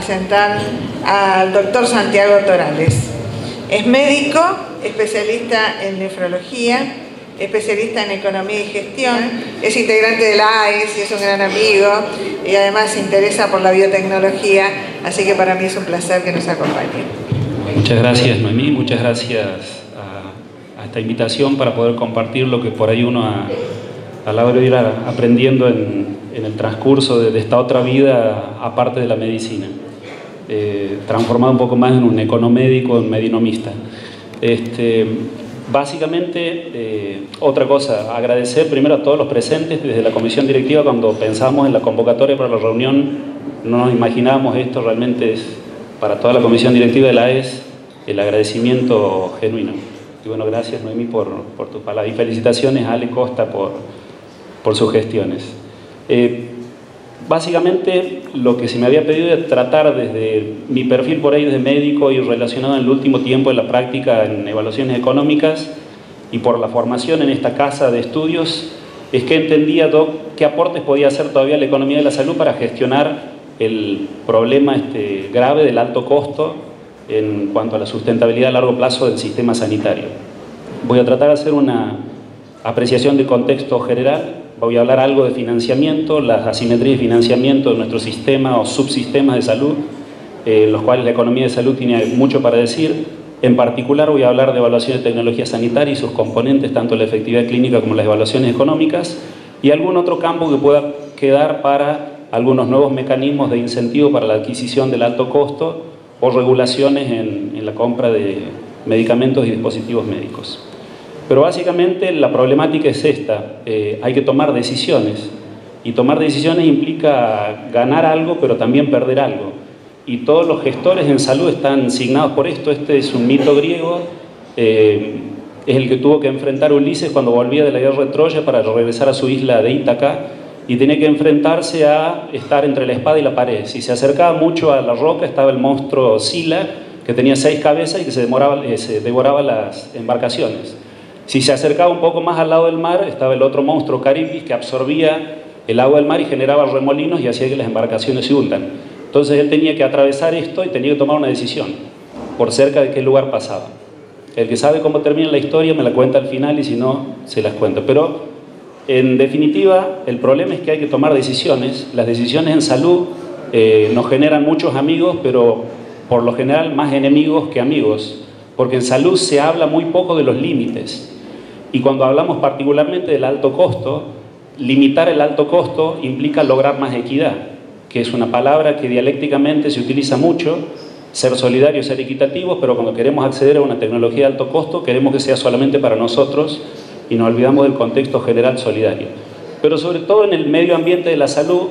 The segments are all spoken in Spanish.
presentar al doctor Santiago Torales. Es médico, especialista en nefrología, especialista en economía y gestión, es integrante de la AES y es un gran amigo y además se interesa por la biotecnología, así que para mí es un placer que nos acompañe. Muchas gracias Noemí, muchas gracias a, esta invitación para poder compartir lo que por ahí uno ha, a la hora de ir aprendiendo en, el transcurso de, esta otra vida aparte de la medicina. Eh, transformado un poco más en un economédico, un medinomista. Este, básicamente, eh, otra cosa, agradecer primero a todos los presentes desde la comisión directiva cuando pensamos en la convocatoria para la reunión, no nos imaginábamos esto, realmente es para toda la comisión directiva de la AES el agradecimiento genuino. Y bueno, gracias Noemí por, por tus palabras y felicitaciones a Ale Costa por, por sus gestiones. Eh, básicamente lo que se me había pedido es tratar desde mi perfil por ahí de médico y relacionado en el último tiempo en la práctica en evaluaciones económicas y por la formación en esta casa de estudios, es que entendía qué aportes podía hacer todavía la economía de la salud para gestionar el problema este, grave del alto costo en cuanto a la sustentabilidad a largo plazo del sistema sanitario. Voy a tratar de hacer una apreciación de contexto general Voy a hablar algo de financiamiento, las asimetrías de financiamiento de nuestro sistema o subsistemas de salud, eh, los cuales la economía de salud tiene mucho para decir. En particular voy a hablar de evaluación de tecnología sanitaria y sus componentes, tanto la efectividad clínica como las evaluaciones económicas, y algún otro campo que pueda quedar para algunos nuevos mecanismos de incentivo para la adquisición del alto costo o regulaciones en la compra de medicamentos y dispositivos médicos. Pero básicamente la problemática es esta, eh, hay que tomar decisiones y tomar decisiones implica ganar algo pero también perder algo. Y todos los gestores en salud están signados por esto, este es un mito griego, eh, es el que tuvo que enfrentar Ulises cuando volvía de la guerra de Troya para regresar a su isla de Ítaca y tenía que enfrentarse a estar entre la espada y la pared. Si se acercaba mucho a la roca estaba el monstruo Sila, que tenía seis cabezas y que se, eh, se devoraba las embarcaciones. Si se acercaba un poco más al lado del mar, estaba el otro monstruo Caribis que absorbía el agua del mar y generaba remolinos y hacía que las embarcaciones se hundan. Entonces él tenía que atravesar esto y tenía que tomar una decisión por cerca de qué lugar pasaba. El que sabe cómo termina la historia me la cuenta al final y si no, se las cuento. Pero en definitiva, el problema es que hay que tomar decisiones. Las decisiones en salud eh, nos generan muchos amigos, pero por lo general más enemigos que amigos, porque en salud se habla muy poco de los límites. Y cuando hablamos particularmente del alto costo, limitar el alto costo implica lograr más equidad, que es una palabra que dialécticamente se utiliza mucho, ser solidarios, ser equitativos, pero cuando queremos acceder a una tecnología de alto costo, queremos que sea solamente para nosotros y nos olvidamos del contexto general solidario. Pero sobre todo en el medio ambiente de la salud,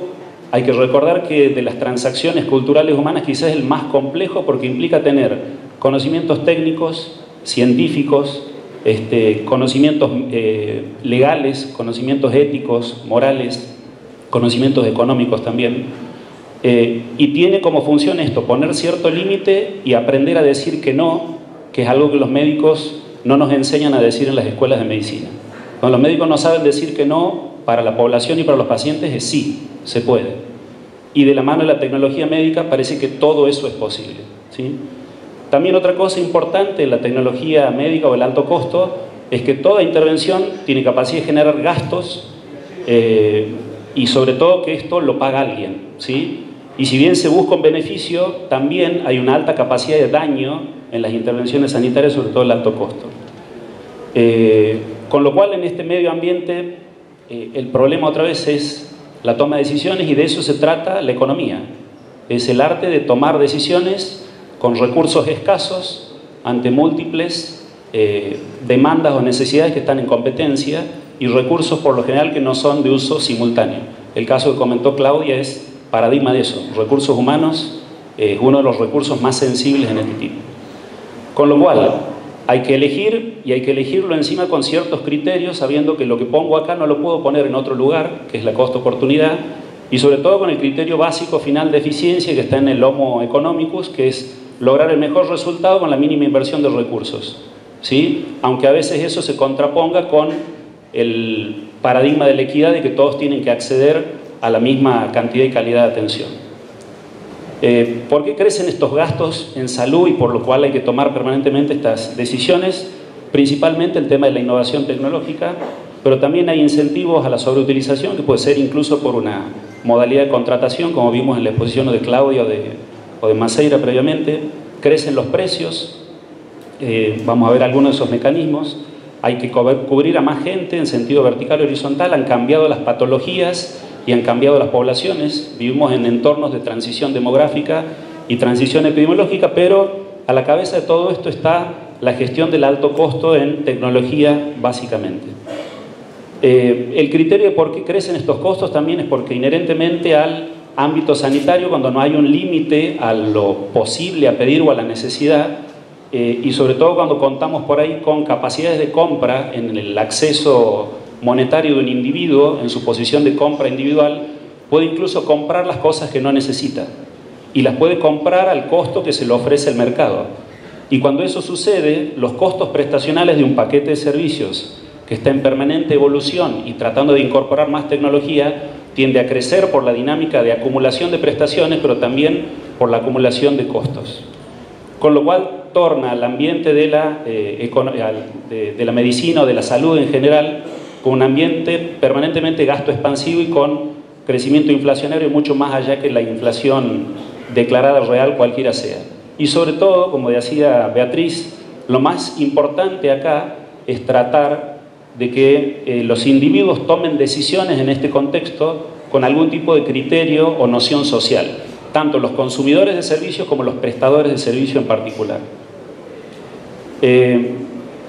hay que recordar que de las transacciones culturales humanas quizás es el más complejo porque implica tener conocimientos técnicos, científicos, este, conocimientos eh, legales, conocimientos éticos, morales, conocimientos económicos también. Eh, y tiene como función esto, poner cierto límite y aprender a decir que no, que es algo que los médicos no nos enseñan a decir en las escuelas de medicina. Cuando los médicos no saben decir que no, para la población y para los pacientes es sí, se puede. Y de la mano de la tecnología médica parece que todo eso es posible. ¿sí? También otra cosa importante en la tecnología médica o el alto costo es que toda intervención tiene capacidad de generar gastos eh, y sobre todo que esto lo paga alguien. ¿sí? Y si bien se busca un beneficio, también hay una alta capacidad de daño en las intervenciones sanitarias, sobre todo el alto costo. Eh, con lo cual en este medio ambiente eh, el problema otra vez es la toma de decisiones y de eso se trata la economía. Es el arte de tomar decisiones con recursos escasos ante múltiples eh, demandas o necesidades que están en competencia y recursos por lo general que no son de uso simultáneo. El caso que comentó Claudia es paradigma de eso. Recursos humanos es uno de los recursos más sensibles en este tipo. Con lo cual, hay que elegir y hay que elegirlo encima con ciertos criterios, sabiendo que lo que pongo acá no lo puedo poner en otro lugar, que es la costo-oportunidad, y sobre todo con el criterio básico final de eficiencia que está en el Homo economicus, que es lograr el mejor resultado con la mínima inversión de recursos. ¿sí? Aunque a veces eso se contraponga con el paradigma de la equidad de que todos tienen que acceder a la misma cantidad y calidad de atención. Eh, ¿Por qué crecen estos gastos en salud y por lo cual hay que tomar permanentemente estas decisiones? Principalmente el tema de la innovación tecnológica, pero también hay incentivos a la sobreutilización que puede ser incluso por una modalidad de contratación, como vimos en la exposición de Claudia o de, o de Maceira previamente. Crecen los precios, eh, vamos a ver algunos de esos mecanismos. Hay que cubrir a más gente en sentido vertical y horizontal, han cambiado las patologías y han cambiado las poblaciones. Vivimos en entornos de transición demográfica y transición epidemiológica, pero a la cabeza de todo esto está la gestión del alto costo en tecnología, básicamente. Eh, el criterio de por qué crecen estos costos también es porque inherentemente al ámbito sanitario, cuando no hay un límite a lo posible a pedir o a la necesidad, eh, y sobre todo cuando contamos por ahí con capacidades de compra en el acceso monetario de un individuo, en su posición de compra individual, puede incluso comprar las cosas que no necesita y las puede comprar al costo que se le ofrece el mercado. Y cuando eso sucede, los costos prestacionales de un paquete de servicios que está en permanente evolución y tratando de incorporar más tecnología, tiende a crecer por la dinámica de acumulación de prestaciones, pero también por la acumulación de costos. Con lo cual torna al ambiente de la, eh, de la medicina o de la salud en general con un ambiente permanentemente gasto expansivo y con crecimiento inflacionario mucho más allá que la inflación declarada real cualquiera sea. Y sobre todo, como decía Beatriz, lo más importante acá es tratar de que eh, los individuos tomen decisiones en este contexto con algún tipo de criterio o noción social, tanto los consumidores de servicios como los prestadores de servicio en particular. Eh,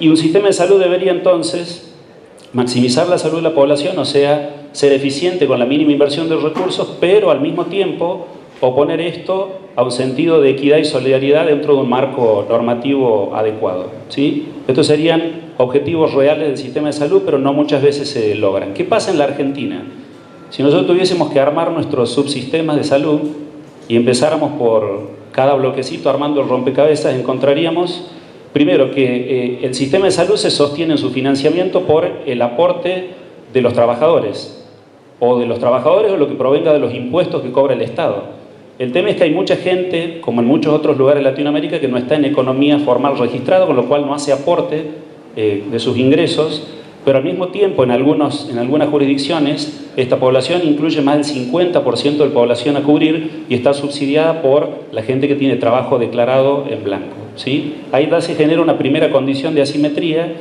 y un sistema de salud debería entonces maximizar la salud de la población, o sea, ser eficiente con la mínima inversión de recursos, pero al mismo tiempo oponer esto a un sentido de equidad y solidaridad dentro de un marco normativo adecuado. ¿sí? Estos serían objetivos reales del sistema de salud, pero no muchas veces se logran. ¿Qué pasa en la Argentina? Si nosotros tuviésemos que armar nuestros subsistemas de salud y empezáramos por cada bloquecito armando el rompecabezas, encontraríamos Primero, que eh, el sistema de salud se sostiene en su financiamiento por el aporte de los trabajadores, o de los trabajadores o lo que provenga de los impuestos que cobra el Estado. El tema es que hay mucha gente, como en muchos otros lugares de Latinoamérica, que no está en economía formal registrada, con lo cual no hace aporte eh, de sus ingresos, pero al mismo tiempo en, algunas jurisdicciones esta población incluye más del 50% de la población a cubrir y está subsidiada por la gente que tiene trabajo declarado en blanco. ¿sí? Ahí se genera una primera condición de asimetría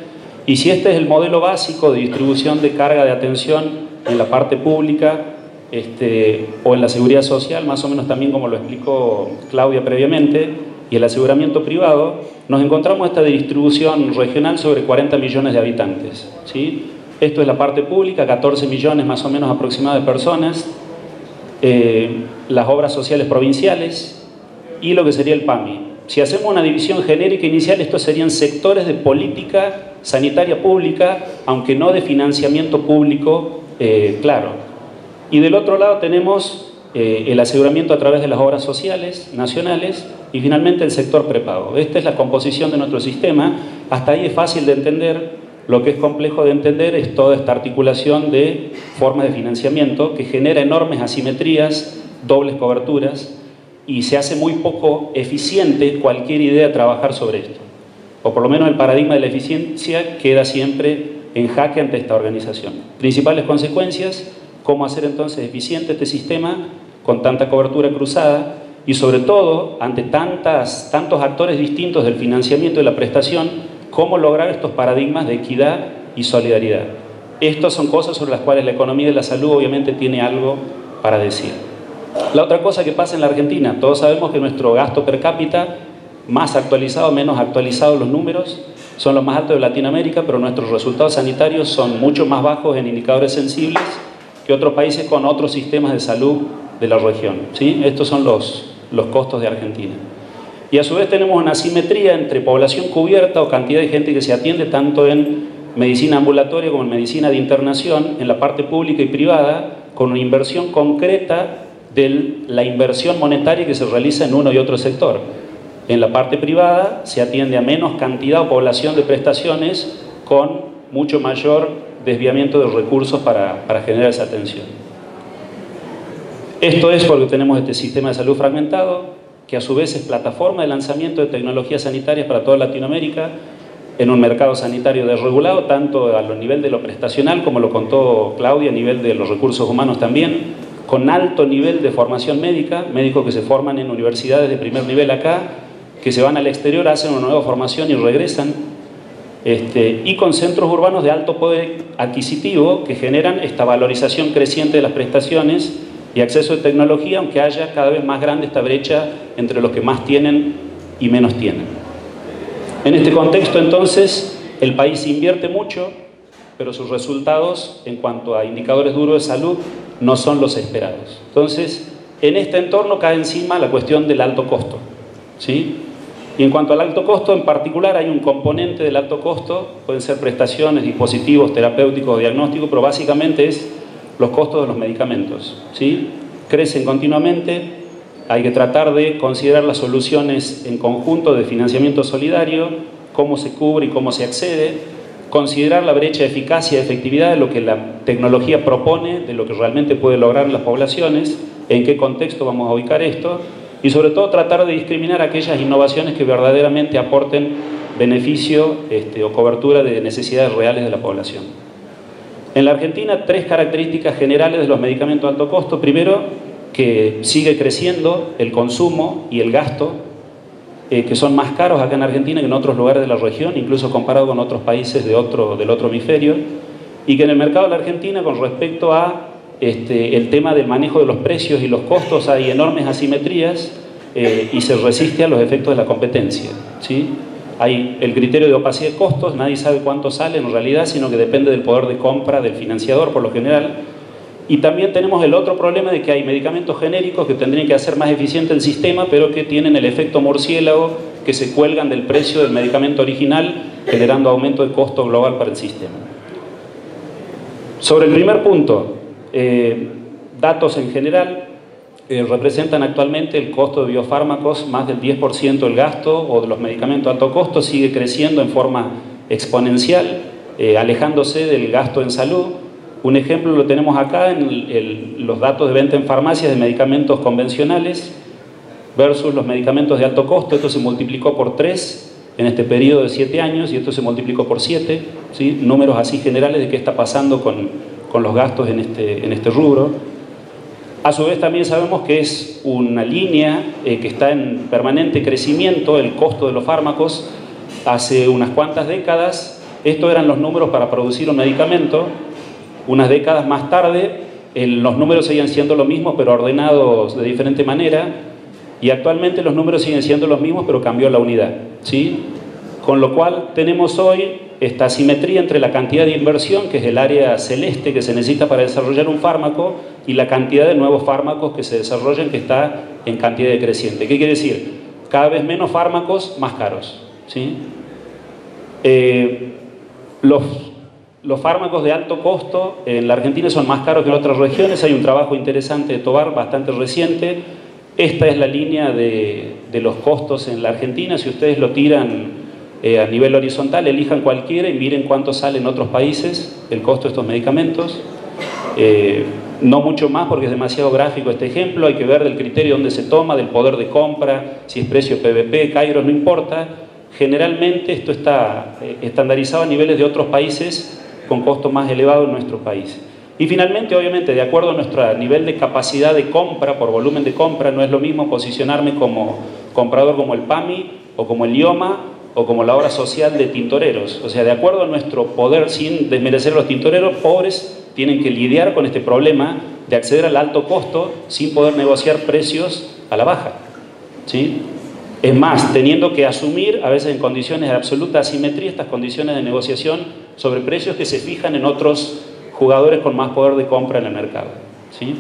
y si este es el modelo básico de distribución de carga de atención en la parte pública este, o en la seguridad social, más o menos también como lo explicó Claudia previamente, y el aseguramiento privado, nos encontramos esta distribución regional sobre 40 millones de habitantes. ¿sí? Esto es la parte pública, 14 millones más o menos aproximadamente de personas, eh, las obras sociales provinciales y lo que sería el PAMI, si hacemos una división genérica inicial, estos serían sectores de política sanitaria pública, aunque no de financiamiento público eh, claro. Y del otro lado tenemos eh, el aseguramiento a través de las obras sociales nacionales y finalmente el sector prepago. Esta es la composición de nuestro sistema. Hasta ahí es fácil de entender. Lo que es complejo de entender es toda esta articulación de formas de financiamiento que genera enormes asimetrías, dobles coberturas y se hace muy poco eficiente cualquier idea de trabajar sobre esto. O por lo menos el paradigma de la eficiencia queda siempre en jaque ante esta organización. Principales consecuencias, cómo hacer entonces eficiente este sistema con tanta cobertura cruzada y sobre todo ante tantas, tantos actores distintos del financiamiento y la prestación, cómo lograr estos paradigmas de equidad y solidaridad. Estas son cosas sobre las cuales la economía de la salud obviamente tiene algo para decir. La otra cosa que pasa en la Argentina, todos sabemos que nuestro gasto per cápita, más actualizado, menos actualizado los números, son los más altos de Latinoamérica, pero nuestros resultados sanitarios son mucho más bajos en indicadores sensibles que otros países con otros sistemas de salud de la región. ¿sí? Estos son los, los costos de Argentina. Y a su vez tenemos una asimetría entre población cubierta o cantidad de gente que se atiende tanto en medicina ambulatoria como en medicina de internación, en la parte pública y privada, con una inversión concreta de la inversión monetaria que se realiza en uno y otro sector. En la parte privada se atiende a menos cantidad o población de prestaciones con mucho mayor desviamiento de recursos para, generar esa atención. Esto es porque tenemos este sistema de salud fragmentado, que a su vez es plataforma de lanzamiento de tecnologías sanitarias para toda Latinoamérica, en un mercado sanitario desregulado, tanto a nivel de lo prestacional, como lo contó Claudia, a nivel de los recursos humanos también, con alto nivel de formación médica, médicos que se forman en universidades de primer nivel acá, que se van al exterior, hacen una nueva formación y regresan, este, y con centros urbanos de alto poder adquisitivo que generan esta valorización creciente de las prestaciones y acceso de tecnología, aunque haya cada vez más grande esta brecha entre los que más tienen y menos tienen. En este contexto, entonces, el país invierte mucho, pero sus resultados en cuanto a indicadores duros de salud no son los esperados. Entonces, en este entorno cae encima la cuestión del alto costo. ¿sí? Y en cuanto al alto costo, en particular hay un componente del alto costo, pueden ser prestaciones, dispositivos terapéuticos diagnósticos, pero básicamente es los costos de los medicamentos. ¿sí? Crecen continuamente, hay que tratar de considerar las soluciones en conjunto de financiamiento solidario, cómo se cubre y cómo se accede, considerar la brecha de eficacia y efectividad de lo que la tecnología propone, de lo que realmente puede lograr las poblaciones, en qué contexto vamos a ubicar esto, y sobre todo tratar de discriminar aquellas innovaciones que verdaderamente aporten beneficio este, o cobertura de necesidades reales de la población. En la Argentina, tres características generales de los medicamentos de alto costo. Primero, que sigue creciendo el consumo y el gasto, eh, que son más caros acá en Argentina que en otros lugares de la región, incluso comparado con otros países de otro, del otro hemisferio, y que en el mercado de la Argentina, con respecto a este, el tema del manejo de los precios y los costos, hay enormes asimetrías eh, y se resiste a los efectos de la competencia. ¿sí? Hay el criterio de opacidad de costos, nadie sabe cuánto sale en realidad, sino que depende del poder de compra del financiador por lo general, y también tenemos el otro problema de que hay medicamentos genéricos que tendrían que hacer más eficiente el sistema, pero que tienen el efecto murciélago que se cuelgan del precio del medicamento original, generando aumento de costo global para el sistema. Sobre el primer punto, eh, datos en general eh, representan actualmente el costo de biofármacos, más del 10% del gasto o de los medicamentos de alto costo sigue creciendo en forma exponencial, eh, alejándose del gasto en salud un ejemplo lo tenemos acá en los datos de venta en farmacias de medicamentos convencionales versus los medicamentos de alto costo. Esto se multiplicó por 3 en este periodo de 7 años y esto se multiplicó por 7. ¿sí? Números así generales de qué está pasando con, los gastos en este, en este rubro. A su vez también sabemos que es una línea eh, que está en permanente crecimiento, el costo de los fármacos. Hace unas cuantas décadas, estos eran los números para producir un medicamento, unas décadas más tarde, los números seguían siendo los mismos, pero ordenados de diferente manera, y actualmente los números siguen siendo los mismos, pero cambió la unidad. ¿sí? Con lo cual tenemos hoy esta asimetría entre la cantidad de inversión, que es el área celeste que se necesita para desarrollar un fármaco, y la cantidad de nuevos fármacos que se desarrollan, que está en cantidad decreciente. ¿Qué quiere decir? Cada vez menos fármacos, más caros. ¿sí? Eh, los los fármacos de alto costo en la Argentina son más caros que en otras regiones. Hay un trabajo interesante de Tobar, bastante reciente. Esta es la línea de, los costos en la Argentina. Si ustedes lo tiran eh, a nivel horizontal, elijan cualquiera y miren cuánto sale en otros países el costo de estos medicamentos. Eh, no mucho más porque es demasiado gráfico este ejemplo. Hay que ver del criterio donde se toma, del poder de compra, si es precio PVP, Cairo, no importa. Generalmente esto está eh, estandarizado a niveles de otros países con costo más elevado en nuestro país. Y finalmente, obviamente, de acuerdo a nuestro nivel de capacidad de compra, por volumen de compra, no es lo mismo posicionarme como comprador como el PAMI o como el IOMA o como la obra social de tintoreros. O sea, de acuerdo a nuestro poder, sin desmerecer a los tintoreros, pobres tienen que lidiar con este problema de acceder al alto costo sin poder negociar precios a la baja. ¿sí? Es más, teniendo que asumir, a veces en condiciones de absoluta asimetría, estas condiciones de negociación sobre precios que se fijan en otros jugadores con más poder de compra en el mercado. ¿sí?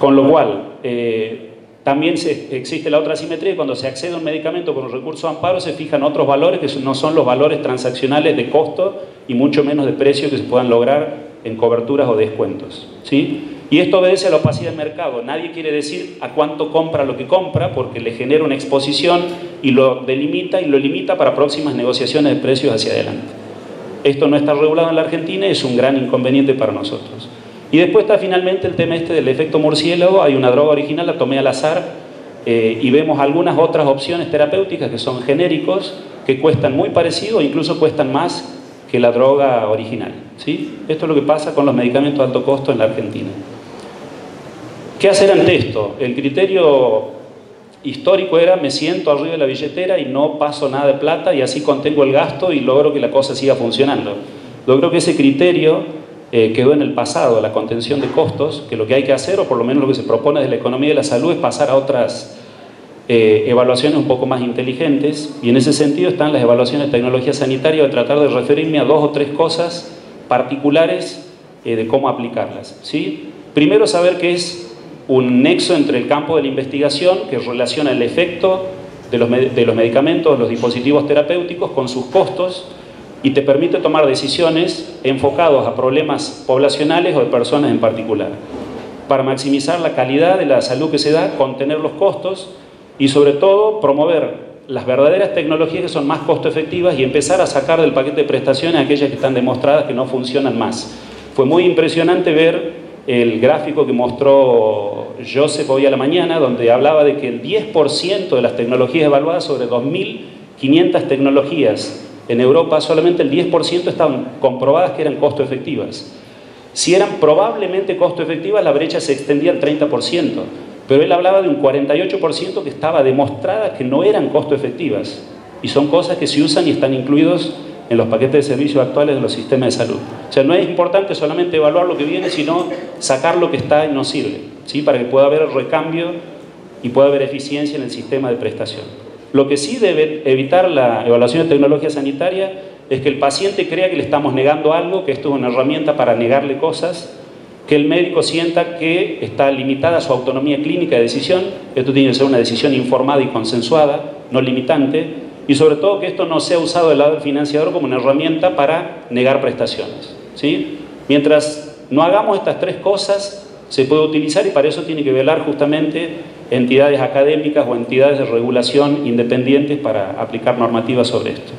Con lo cual, eh, también existe la otra asimetría, cuando se accede a un medicamento con un recurso de amparo se fijan otros valores que no son los valores transaccionales de costo y mucho menos de precio que se puedan lograr en coberturas o descuentos. ¿sí? Y esto obedece a la opacidad del mercado. Nadie quiere decir a cuánto compra lo que compra porque le genera una exposición y lo delimita y lo limita para próximas negociaciones de precios hacia adelante. Esto no está regulado en la Argentina y es un gran inconveniente para nosotros. Y después está finalmente el tema este del efecto murciélago, hay una droga original, la tomé al azar, eh, y vemos algunas otras opciones terapéuticas que son genéricos, que cuestan muy parecido incluso cuestan más que la droga original. ¿sí? Esto es lo que pasa con los medicamentos de alto costo en la Argentina. ¿Qué hacer ante esto? El criterio histórico era me siento arriba de la billetera y no paso nada de plata y así contengo el gasto y logro que la cosa siga funcionando. Yo creo que ese criterio eh, quedó en el pasado, la contención de costos, que lo que hay que hacer, o por lo menos lo que se propone desde la economía de la salud, es pasar a otras eh, evaluaciones un poco más inteligentes y en ese sentido están las evaluaciones de tecnología sanitaria, de tratar de referirme a dos o tres cosas particulares eh, de cómo aplicarlas. ¿sí? Primero saber que es un nexo entre el campo de la investigación que relaciona el efecto de los, de los medicamentos, los dispositivos terapéuticos con sus costos y te permite tomar decisiones enfocados a problemas poblacionales o de personas en particular, para maximizar la calidad de la salud que se da, contener los costos y sobre todo promover las verdaderas tecnologías que son más costo efectivas y empezar a sacar del paquete de prestaciones aquellas que están demostradas que no funcionan más. Fue muy impresionante ver el gráfico que mostró Joseph hoy a la mañana, donde hablaba de que el 10% de las tecnologías evaluadas sobre 2.500 tecnologías en Europa, solamente el 10% estaban comprobadas que eran costo efectivas. Si eran probablemente costo efectivas, la brecha se extendía al 30%, pero él hablaba de un 48% que estaba demostrada que no eran costo efectivas. Y son cosas que se usan y están incluidos en los paquetes de servicios actuales de los sistemas de salud. O sea, no es importante solamente evaluar lo que viene, sino sacar lo que está y no sirve, ¿sí? para que pueda haber recambio y pueda haber eficiencia en el sistema de prestación. Lo que sí debe evitar la evaluación de tecnología sanitaria es que el paciente crea que le estamos negando algo, que esto es una herramienta para negarle cosas, que el médico sienta que está limitada su autonomía clínica de decisión, esto tiene que ser una decisión informada y consensuada, no limitante, y sobre todo que esto no sea usado del lado del financiador como una herramienta para negar prestaciones. ¿sí? Mientras no hagamos estas tres cosas, se puede utilizar y para eso tiene que velar justamente entidades académicas o entidades de regulación independientes para aplicar normativas sobre esto.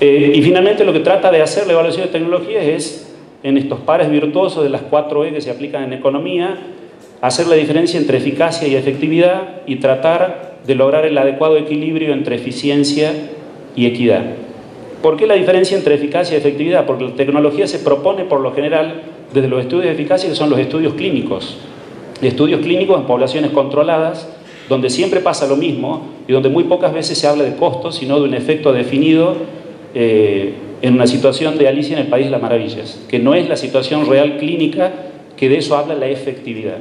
Eh, y finalmente lo que trata de hacer la evaluación de tecnologías es, en estos pares virtuosos de las cuatro E que se aplican en economía, hacer la diferencia entre eficacia y efectividad y tratar de lograr el adecuado equilibrio entre eficiencia y equidad. ¿Por qué la diferencia entre eficacia y efectividad? Porque la tecnología se propone por lo general desde los estudios de eficacia que son los estudios clínicos. Estudios clínicos en poblaciones controladas, donde siempre pasa lo mismo y donde muy pocas veces se habla de costos, sino de un efecto definido eh, en una situación de Alicia en el País de las Maravillas, que no es la situación real clínica, que de eso habla la efectividad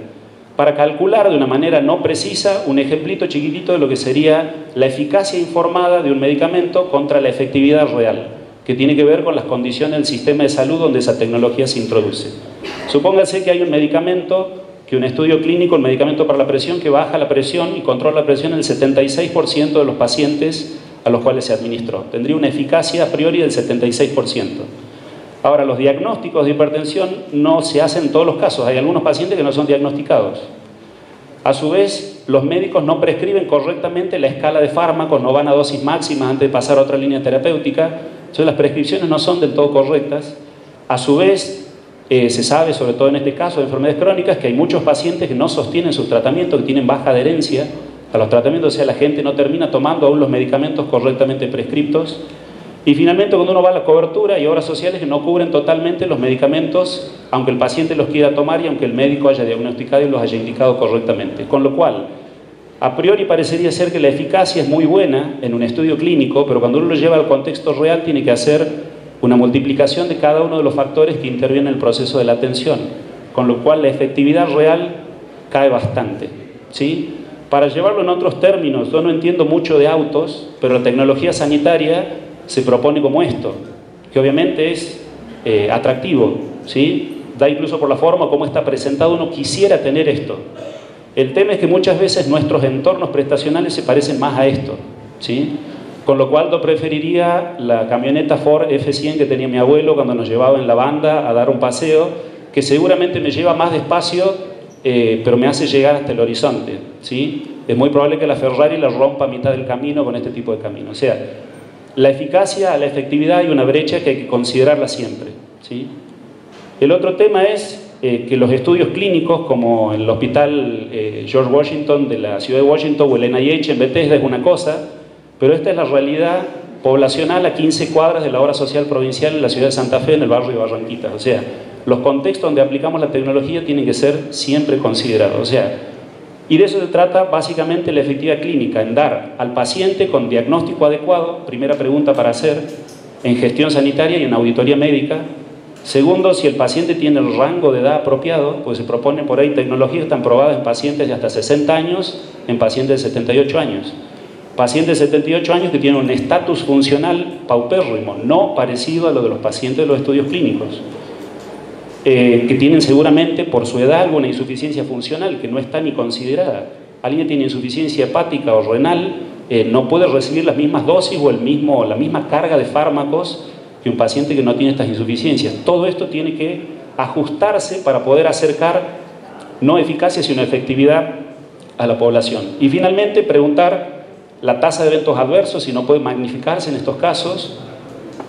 para calcular de una manera no precisa un ejemplito chiquitito de lo que sería la eficacia informada de un medicamento contra la efectividad real, que tiene que ver con las condiciones del sistema de salud donde esa tecnología se introduce. Supóngase que hay un medicamento, que un estudio clínico, un medicamento para la presión que baja la presión y controla la presión en el 76% de los pacientes a los cuales se administró. Tendría una eficacia a priori del 76%. Ahora, los diagnósticos de hipertensión no se hacen en todos los casos. Hay algunos pacientes que no son diagnosticados. A su vez, los médicos no prescriben correctamente la escala de fármacos, no van a dosis máximas antes de pasar a otra línea terapéutica. Entonces, las prescripciones no son del todo correctas. A su vez, eh, se sabe, sobre todo en este caso de enfermedades crónicas, que hay muchos pacientes que no sostienen sus tratamientos, que tienen baja adherencia a los tratamientos, o sea, la gente no termina tomando aún los medicamentos correctamente prescriptos. Y finalmente, cuando uno va a la cobertura, hay obras sociales que no cubren totalmente los medicamentos, aunque el paciente los quiera tomar y aunque el médico haya diagnosticado y los haya indicado correctamente. Con lo cual, a priori parecería ser que la eficacia es muy buena en un estudio clínico, pero cuando uno lo lleva al contexto real tiene que hacer una multiplicación de cada uno de los factores que intervienen en el proceso de la atención, con lo cual la efectividad real cae bastante. ¿sí? Para llevarlo en otros términos, yo no entiendo mucho de autos, pero la tecnología sanitaria se propone como esto, que obviamente es eh, atractivo, ¿sí? da incluso por la forma como está presentado, uno quisiera tener esto. El tema es que muchas veces nuestros entornos prestacionales se parecen más a esto, ¿sí? Con lo cual yo preferiría la camioneta Ford F100 que tenía mi abuelo cuando nos llevaba en la banda a dar un paseo, que seguramente me lleva más despacio, eh, pero me hace llegar hasta el horizonte. ¿sí? Es muy probable que la Ferrari la rompa a mitad del camino con este tipo de camino. O sea, la eficacia la efectividad hay una brecha que hay que considerarla siempre. ¿sí? El otro tema es eh, que los estudios clínicos, como el Hospital eh, George Washington de la ciudad de Washington o el NIH en Bethesda es una cosa, pero esta es la realidad poblacional a 15 cuadras de la obra social provincial en la ciudad de Santa Fe, en el barrio de Barranquitas. O sea, los contextos donde aplicamos la tecnología tienen que ser siempre considerados. O sea, y de eso se trata básicamente la efectividad clínica, en dar al paciente con diagnóstico adecuado, primera pregunta para hacer, en gestión sanitaria y en auditoría médica. Segundo, si el paciente tiene el rango de edad apropiado, pues se propone por ahí tecnologías están probadas en pacientes de hasta 60 años, en pacientes de 78 años. Pacientes de 78 años que tienen un estatus funcional paupérrimo, no parecido a lo de los pacientes de los estudios clínicos. Eh, que tienen seguramente por su edad alguna insuficiencia funcional que no está ni considerada. Alguien tiene insuficiencia hepática o renal eh, no puede recibir las mismas dosis o el mismo, la misma carga de fármacos que un paciente que no tiene estas insuficiencias. Todo esto tiene que ajustarse para poder acercar no eficacia sino efectividad a la población. Y finalmente preguntar la tasa de eventos adversos, si no puede magnificarse en estos casos,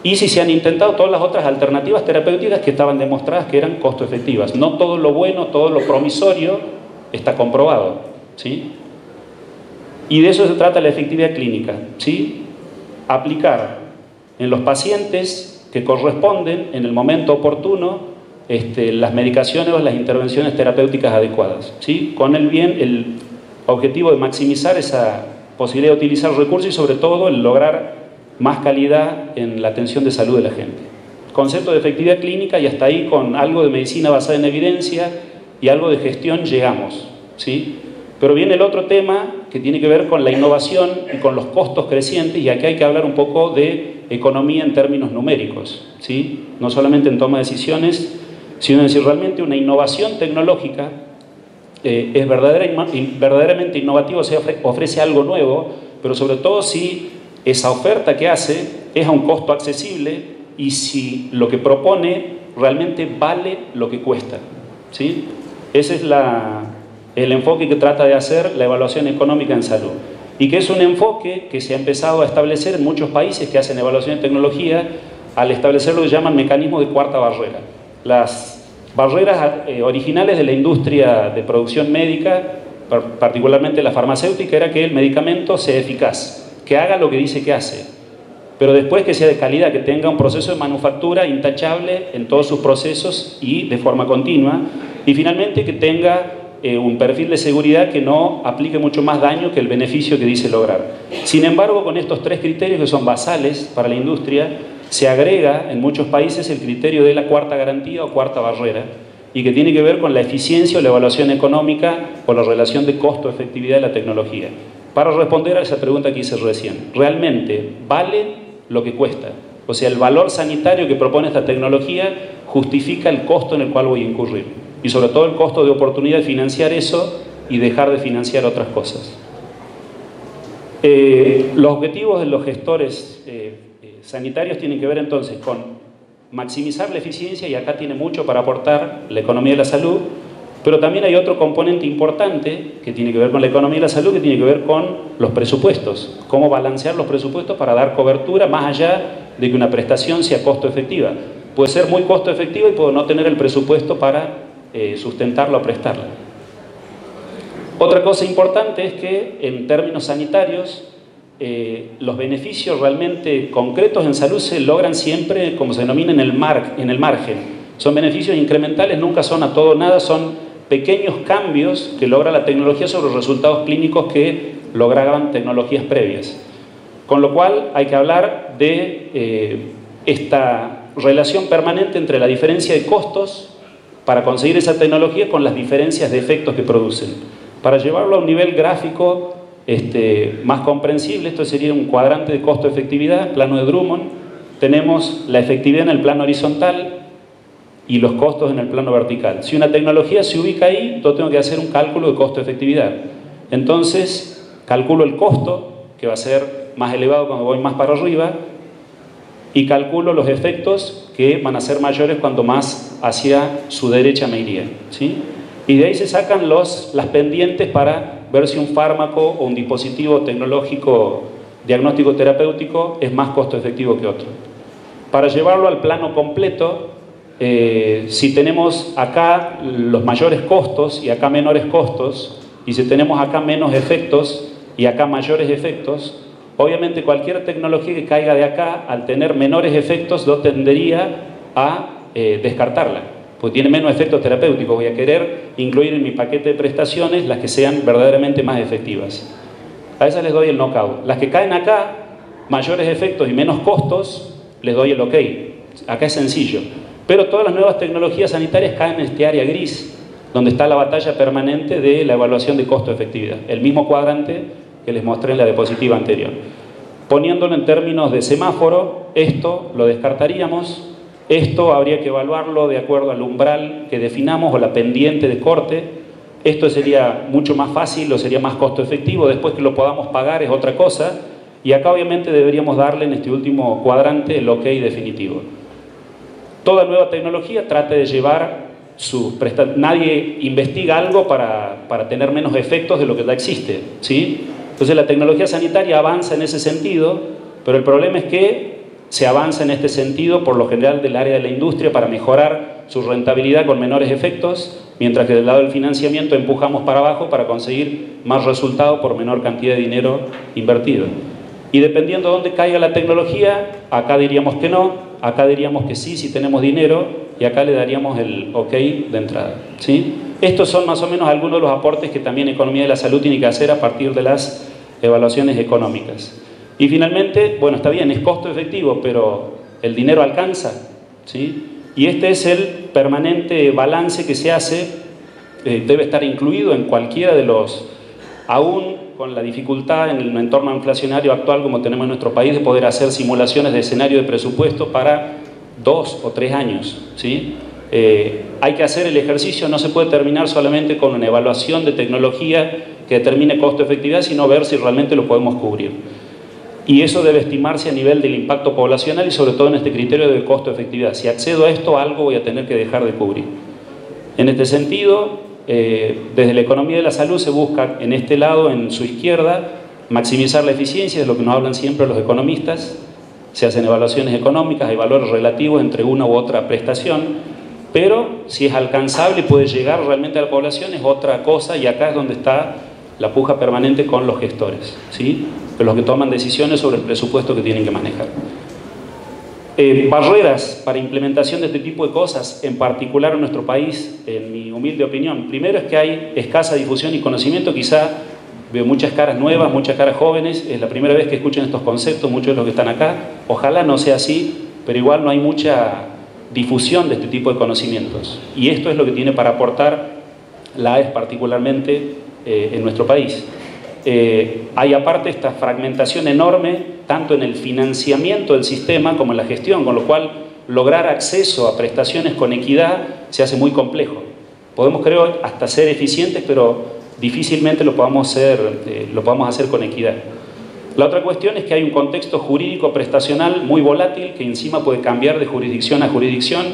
y si se han intentado todas las otras alternativas terapéuticas que estaban demostradas que eran costo efectivas. No todo lo bueno, todo lo promisorio está comprobado. ¿sí? Y de eso se trata la efectividad clínica. ¿sí? Aplicar en los pacientes que corresponden en el momento oportuno este, las medicaciones o las intervenciones terapéuticas adecuadas, ¿sí? con el bien, el objetivo de maximizar esa posibilidad de utilizar recursos y sobre todo el lograr más calidad en la atención de salud de la gente. Concepto de efectividad clínica y hasta ahí con algo de medicina basada en evidencia y algo de gestión llegamos. ¿sí? Pero viene el otro tema que tiene que ver con la innovación y con los costos crecientes y aquí hay que hablar un poco de economía en términos numéricos, ¿sí? no solamente en toma de decisiones, sino en si realmente una innovación tecnológica eh, es verdaderamente innovativa, o ofrece algo nuevo, pero sobre todo si esa oferta que hace es a un costo accesible y si lo que propone realmente vale lo que cuesta. ¿sí? Ese es el enfoque que trata de hacer la evaluación económica en salud. Y que es un enfoque que se ha empezado a establecer en muchos países que hacen evaluación de tecnología al establecer lo que llaman mecanismo de cuarta barrera. Las barreras eh, originales de la industria de producción médica, particularmente la farmacéutica, era que el medicamento sea eficaz que haga lo que dice que hace, pero después que sea de calidad, que tenga un proceso de manufactura intachable en todos sus procesos y de forma continua, y finalmente que tenga eh, un perfil de seguridad que no aplique mucho más daño que el beneficio que dice lograr. Sin embargo, con estos tres criterios que son basales para la industria, se agrega en muchos países el criterio de la cuarta garantía o cuarta barrera, y que tiene que ver con la eficiencia o la evaluación económica o la relación de costo-efectividad de la tecnología. Para responder a esa pregunta que hice recién, ¿realmente vale lo que cuesta? O sea, el valor sanitario que propone esta tecnología justifica el costo en el cual voy a incurrir. Y sobre todo el costo de oportunidad de financiar eso y dejar de financiar otras cosas. Eh, los objetivos de los gestores eh, sanitarios tienen que ver entonces con maximizar la eficiencia, y acá tiene mucho para aportar la economía de la salud, pero también hay otro componente importante que tiene que ver con la economía y la salud, que tiene que ver con los presupuestos. Cómo balancear los presupuestos para dar cobertura más allá de que una prestación sea costo efectiva. Puede ser muy costo efectiva y puedo no tener el presupuesto para eh, sustentarla o prestarla. Otra cosa importante es que en términos sanitarios eh, los beneficios realmente concretos en salud se logran siempre, como se denomina, en el, mar, en el margen. Son beneficios incrementales, nunca son a todo nada, son pequeños cambios que logra la tecnología sobre los resultados clínicos que lograban tecnologías previas. Con lo cual hay que hablar de eh, esta relación permanente entre la diferencia de costos para conseguir esa tecnología con las diferencias de efectos que producen. Para llevarlo a un nivel gráfico este, más comprensible, esto sería un cuadrante de costo-efectividad, plano de Drummond. Tenemos la efectividad en el plano horizontal, y los costos en el plano vertical. Si una tecnología se ubica ahí, yo tengo que hacer un cálculo de costo-efectividad. Entonces, calculo el costo, que va a ser más elevado cuando voy más para arriba, y calculo los efectos que van a ser mayores cuando más hacia su derecha me iría. ¿sí? Y de ahí se sacan las pendientes para ver si un fármaco o un dispositivo tecnológico diagnóstico terapéutico es más costo efectivo que otro. Para llevarlo al plano completo, eh, si tenemos acá los mayores costos y acá menores costos, y si tenemos acá menos efectos y acá mayores efectos, obviamente cualquier tecnología que caiga de acá, al tener menores efectos, lo tendería a eh, descartarla, porque tiene menos efectos terapéuticos. Voy a querer incluir en mi paquete de prestaciones las que sean verdaderamente más efectivas. A esas les doy el knockout. Las que caen acá, mayores efectos y menos costos, les doy el ok. Acá es sencillo. Pero todas las nuevas tecnologías sanitarias caen en este área gris, donde está la batalla permanente de la evaluación de costo-efectividad. El mismo cuadrante que les mostré en la diapositiva anterior. Poniéndolo en términos de semáforo, esto lo descartaríamos, esto habría que evaluarlo de acuerdo al umbral que definamos o la pendiente de corte. Esto sería mucho más fácil o sería más costo efectivo. Después que lo podamos pagar es otra cosa. Y acá obviamente deberíamos darle en este último cuadrante el ok definitivo. Toda nueva tecnología trata de llevar sus Nadie investiga algo para, para, tener menos efectos de lo que ya existe. ¿sí? Entonces la tecnología sanitaria avanza en ese sentido, pero el problema es que se avanza en este sentido por lo general del área de la industria para mejorar su rentabilidad con menores efectos, mientras que del lado del financiamiento empujamos para abajo para conseguir más resultados por menor cantidad de dinero invertido. Y dependiendo de dónde caiga la tecnología, acá diríamos que no, acá diríamos que sí si tenemos dinero y acá le daríamos el ok de entrada. ¿sí? Estos son más o menos algunos de los aportes que también Economía de la Salud tiene que hacer a partir de las evaluaciones económicas. Y finalmente, bueno, está bien, es costo efectivo, pero el dinero alcanza. ¿sí? Y este es el permanente balance que se hace, eh, debe estar incluido en cualquiera de los, aún con la dificultad en el entorno inflacionario actual como tenemos en nuestro país de poder hacer simulaciones de escenario de presupuesto para dos o tres años. ¿sí? Eh, hay que hacer el ejercicio, no se puede terminar solamente con una evaluación de tecnología que determine costo-efectividad, sino ver si realmente lo podemos cubrir. Y eso debe estimarse a nivel del impacto poblacional y sobre todo en este criterio de costo-efectividad. Si accedo a esto, algo voy a tener que dejar de cubrir. En este sentido, eh, desde la economía de la salud se busca en este lado, en su izquierda, maximizar la eficiencia, es lo que nos hablan siempre los economistas. Se hacen evaluaciones económicas, hay valores relativos entre una u otra prestación, pero si es alcanzable y puede llegar realmente a la población es otra cosa y acá es donde está la puja permanente con los gestores, ¿sí? los que toman decisiones sobre el presupuesto que tienen que manejar. Eh, barreras para implementación de este tipo de cosas, en particular en nuestro país, en mi humilde opinión. Primero es que hay escasa difusión y conocimiento, quizá veo muchas caras nuevas, muchas caras jóvenes, es la primera vez que escuchan estos conceptos, muchos de los que están acá. Ojalá no sea así, pero igual no hay mucha difusión de este tipo de conocimientos. Y esto es lo que tiene para aportar la AES particularmente eh, en nuestro país. Eh, hay aparte esta fragmentación enorme, tanto en el financiamiento del sistema como en la gestión, con lo cual lograr acceso a prestaciones con equidad se hace muy complejo. Podemos, creo, hasta ser eficientes, pero difícilmente lo podamos hacer, eh, lo podamos hacer con equidad. La otra cuestión es que hay un contexto jurídico prestacional muy volátil que encima puede cambiar de jurisdicción a jurisdicción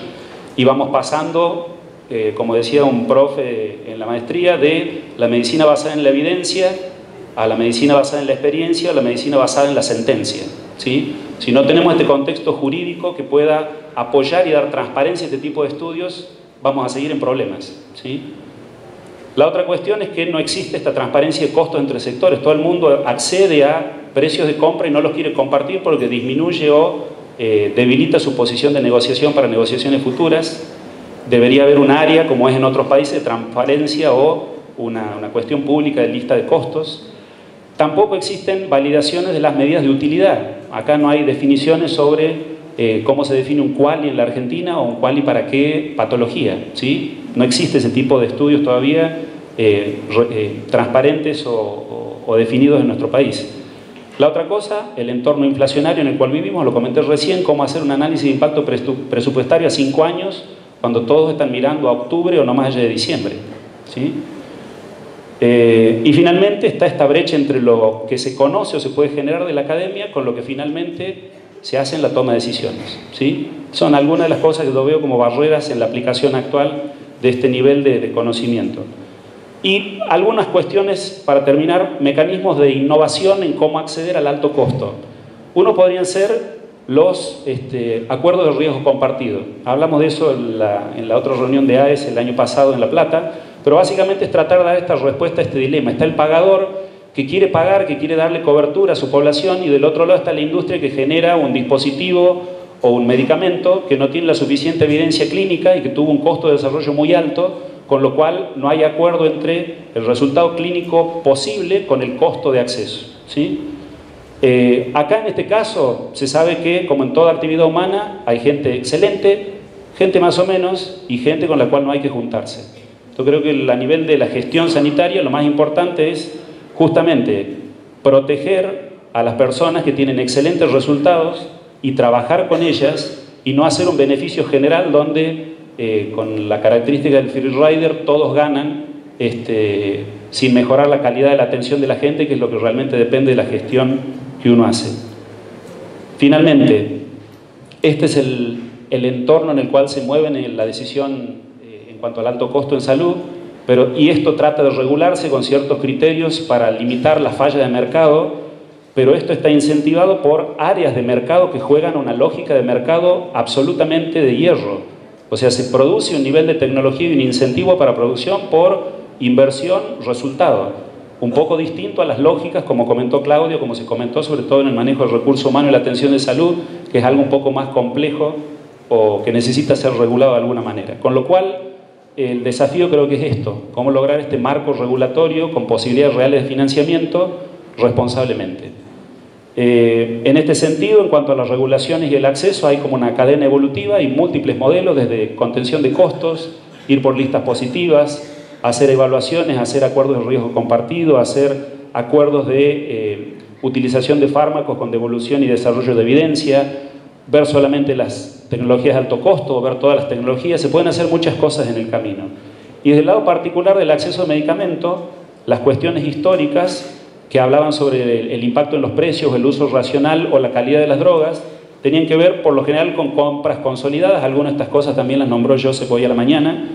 y vamos pasando, eh, como decía un profe en la maestría, de la medicina basada en la evidencia a la medicina basada en la experiencia, a la medicina basada en la sentencia. ¿sí? Si no tenemos este contexto jurídico que pueda apoyar y dar transparencia a este tipo de estudios, vamos a seguir en problemas. ¿sí? La otra cuestión es que no existe esta transparencia de costos entre sectores. Todo el mundo accede a precios de compra y no los quiere compartir porque disminuye o eh, debilita su posición de negociación para negociaciones futuras. Debería haber un área, como es en otros países, de transparencia o una, cuestión pública de lista de costos. Tampoco existen validaciones de las medidas de utilidad. Acá no hay definiciones sobre eh, cómo se define un quali en la Argentina o un quali para qué patología. ¿sí? No existe ese tipo de estudios todavía eh, eh, transparentes o, definidos en nuestro país. La otra cosa, el entorno inflacionario en el cual vivimos, lo comenté recién, cómo hacer un análisis de impacto presupuestario a cinco años cuando todos están mirando a octubre o no más allá de diciembre. ¿sí? Eh, y finalmente está esta brecha entre lo que se conoce o se puede generar de la academia con lo que finalmente se hace en la toma de decisiones. ¿sí? Son algunas de las cosas que yo veo como barreras en la aplicación actual de este nivel de, de conocimiento. Y algunas cuestiones, para terminar, mecanismos de innovación en cómo acceder al alto costo. Uno podría ser los este, acuerdos de riesgo compartido. Hablamos de eso en la, en la, otra reunión de AES el año pasado en La Plata, pero básicamente es tratar de dar esta respuesta a este dilema. Está el pagador que quiere pagar, que quiere darle cobertura a su población y del otro lado está la industria que genera un dispositivo o un medicamento que no tiene la suficiente evidencia clínica y que tuvo un costo de desarrollo muy alto, con lo cual no hay acuerdo entre el resultado clínico posible con el costo de acceso. ¿sí? Eh, acá en este caso se sabe que, como en toda actividad humana, hay gente excelente, gente más o menos y gente con la cual no hay que juntarse. Yo creo que a nivel de la gestión sanitaria lo más importante es justamente proteger a las personas que tienen excelentes resultados y trabajar con ellas y no hacer un beneficio general donde eh, con la característica del free rider todos ganan este, sin mejorar la calidad de la atención de la gente, que es lo que realmente depende de la gestión que uno hace. Finalmente, este es el, entorno en el cual se mueven en la decisión eh, en cuanto al alto costo en salud, pero, y esto trata de regularse con ciertos criterios para limitar la falla de mercado, pero esto está incentivado por áreas de mercado que juegan una lógica de mercado absolutamente de hierro. O sea, se produce un nivel de tecnología y un incentivo para producción por inversión, resultado un poco distinto a las lógicas, como comentó Claudio, como se comentó sobre todo en el manejo del recurso humano y la atención de salud, que es algo un poco más complejo o que necesita ser regulado de alguna manera. Con lo cual, el desafío creo que es esto, cómo lograr este marco regulatorio con posibilidades reales de financiamiento responsablemente. Eh, en este sentido, en cuanto a las regulaciones y el acceso, hay como una cadena evolutiva y múltiples modelos, desde contención de costos, ir por listas positivas, hacer evaluaciones, hacer acuerdos de riesgo compartido, hacer acuerdos de eh, utilización de fármacos con devolución y desarrollo de evidencia, ver solamente las tecnologías de alto costo, ver todas las tecnologías, se pueden hacer muchas cosas en el camino. Y desde el lado particular del acceso a medicamento, las cuestiones históricas que hablaban sobre el, impacto en los precios, el uso racional o la calidad de las drogas, tenían que ver por lo general con compras consolidadas, algunas de estas cosas también las nombró Joseph hoy a la mañana,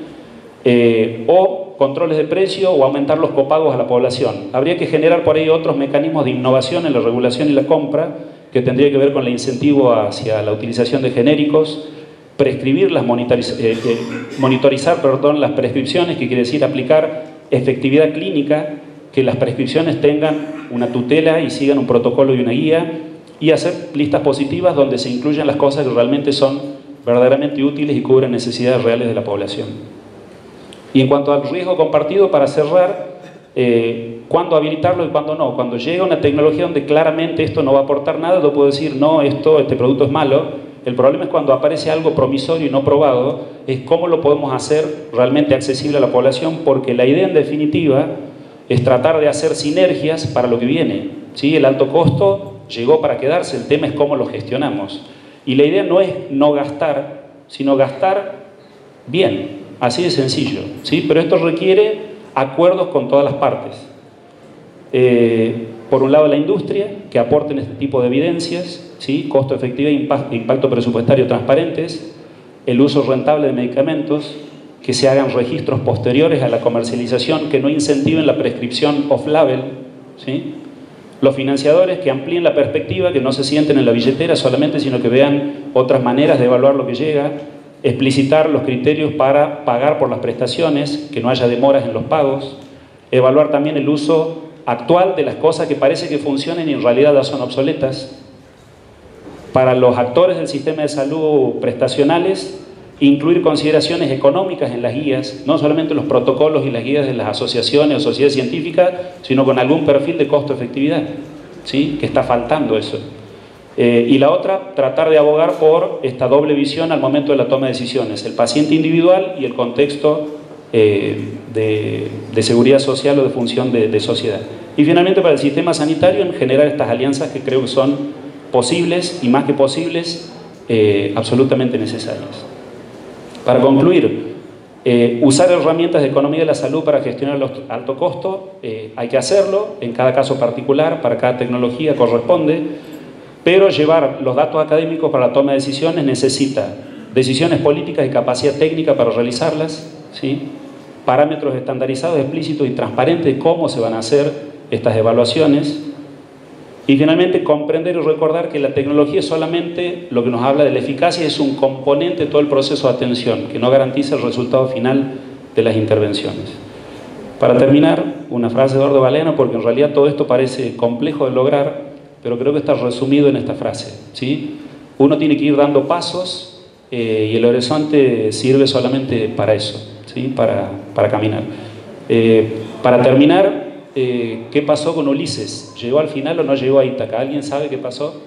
eh, o controles de precio o aumentar los copagos a la población. Habría que generar por ahí otros mecanismos de innovación en la regulación y la compra, que tendría que ver con el incentivo hacia la utilización de genéricos, prescribir las monitorizar, eh, eh, monitorizar perdón, las prescripciones, que quiere decir aplicar efectividad clínica, que las prescripciones tengan una tutela y sigan un protocolo y una guía, y hacer listas positivas donde se incluyan las cosas que realmente son verdaderamente útiles y cubren necesidades reales de la población. Y en cuanto al riesgo compartido, para cerrar, eh, cuándo habilitarlo y cuándo no. Cuando llega una tecnología donde claramente esto no va a aportar nada, yo puedo decir, no, esto, este producto es malo. El problema es cuando aparece algo promisorio y no probado, es cómo lo podemos hacer realmente accesible a la población, porque la idea en definitiva es tratar de hacer sinergias para lo que viene. ¿sí? El alto costo llegó para quedarse, el tema es cómo lo gestionamos. Y la idea no es no gastar, sino gastar bien, Así de sencillo, ¿sí? Pero esto requiere acuerdos con todas las partes. Eh, por un lado la industria, que aporten este tipo de evidencias, ¿sí? costo efectivo e impacto presupuestario transparentes, el uso rentable de medicamentos, que se hagan registros posteriores a la comercialización que no incentiven la prescripción off-label, ¿sí? los financiadores que amplíen la perspectiva, que no se sienten en la billetera solamente, sino que vean otras maneras de evaluar lo que llega, explicitar los criterios para pagar por las prestaciones, que no haya demoras en los pagos, evaluar también el uso actual de las cosas que parece que funcionan y en realidad ya son obsoletas. Para los actores del sistema de salud prestacionales, incluir consideraciones económicas en las guías, no solamente los protocolos y las guías de las asociaciones o sociedades científicas, sino con algún perfil de costo-efectividad, ¿sí? que está faltando eso. Eh, y la otra, tratar de abogar por esta doble visión al momento de la toma de decisiones, el paciente individual y el contexto eh, de, seguridad social o de función de, sociedad. Y finalmente para el sistema sanitario en generar estas alianzas que creo que son posibles y más que posibles, eh, absolutamente necesarias. Para concluir, usar herramientas de economía de la salud para gestionar los alto costo, hay que hacerlo, en cada caso particular, para cada tecnología corresponde, pero llevar los datos académicos para la toma de decisiones necesita decisiones políticas y capacidad técnica para realizarlas, ¿sí? parámetros estandarizados, explícitos y transparentes de cómo se van a hacer estas evaluaciones Y finalmente, comprender y recordar que la tecnología solamente lo que nos habla de la eficacia, es un componente de todo el proceso de atención, que no garantiza el resultado final de las intervenciones. Para terminar, una frase de Eduardo Valeno, porque en realidad todo esto parece complejo de lograr, pero creo que está resumido en esta frase. ¿sí? Uno tiene que ir dando pasos eh, y el horizonte sirve solamente para eso, ¿sí? para, para caminar. Eh, para terminar, eh, qué pasó con Ulises. ¿Llegó al final o no llegó a Ítaca? ¿Alguien sabe qué pasó?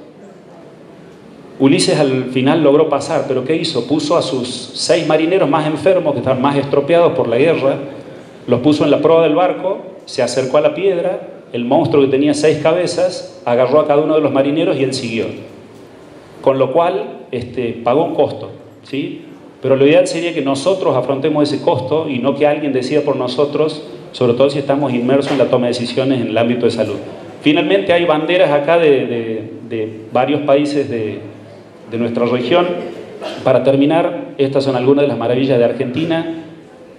Ulises al final logró pasar, pero ¿qué hizo? Puso a sus seis marineros más enfermos, que estaban más estropeados por la guerra, los puso en la proa del barco, se acercó a la piedra, el monstruo que tenía seis cabezas agarró a cada uno de los marineros y él siguió. Con lo cual este, pagó un costo, ¿sí? Pero lo ideal sería que nosotros afrontemos ese costo y no que alguien decida por nosotros sobre todo si estamos inmersos en la toma de decisiones en el ámbito de salud. Finalmente hay banderas acá de, varios países de, de nuestra región. Para terminar, estas son algunas de las maravillas de Argentina.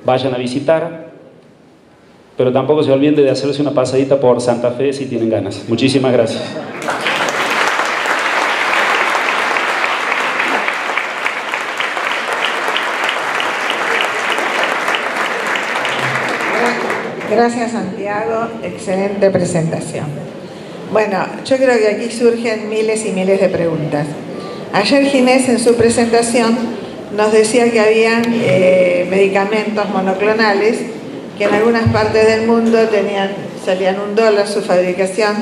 Vayan a visitar, pero tampoco se olviden de hacerse una pasadita por Santa Fe si tienen ganas. Muchísimas gracias. Gracias Santiago, excelente presentación. Bueno, yo creo que aquí surgen miles y miles de preguntas. Ayer Ginés en su presentación nos decía que había eh, medicamentos monoclonales en algunas partes del mundo salían un dólar su fabricación,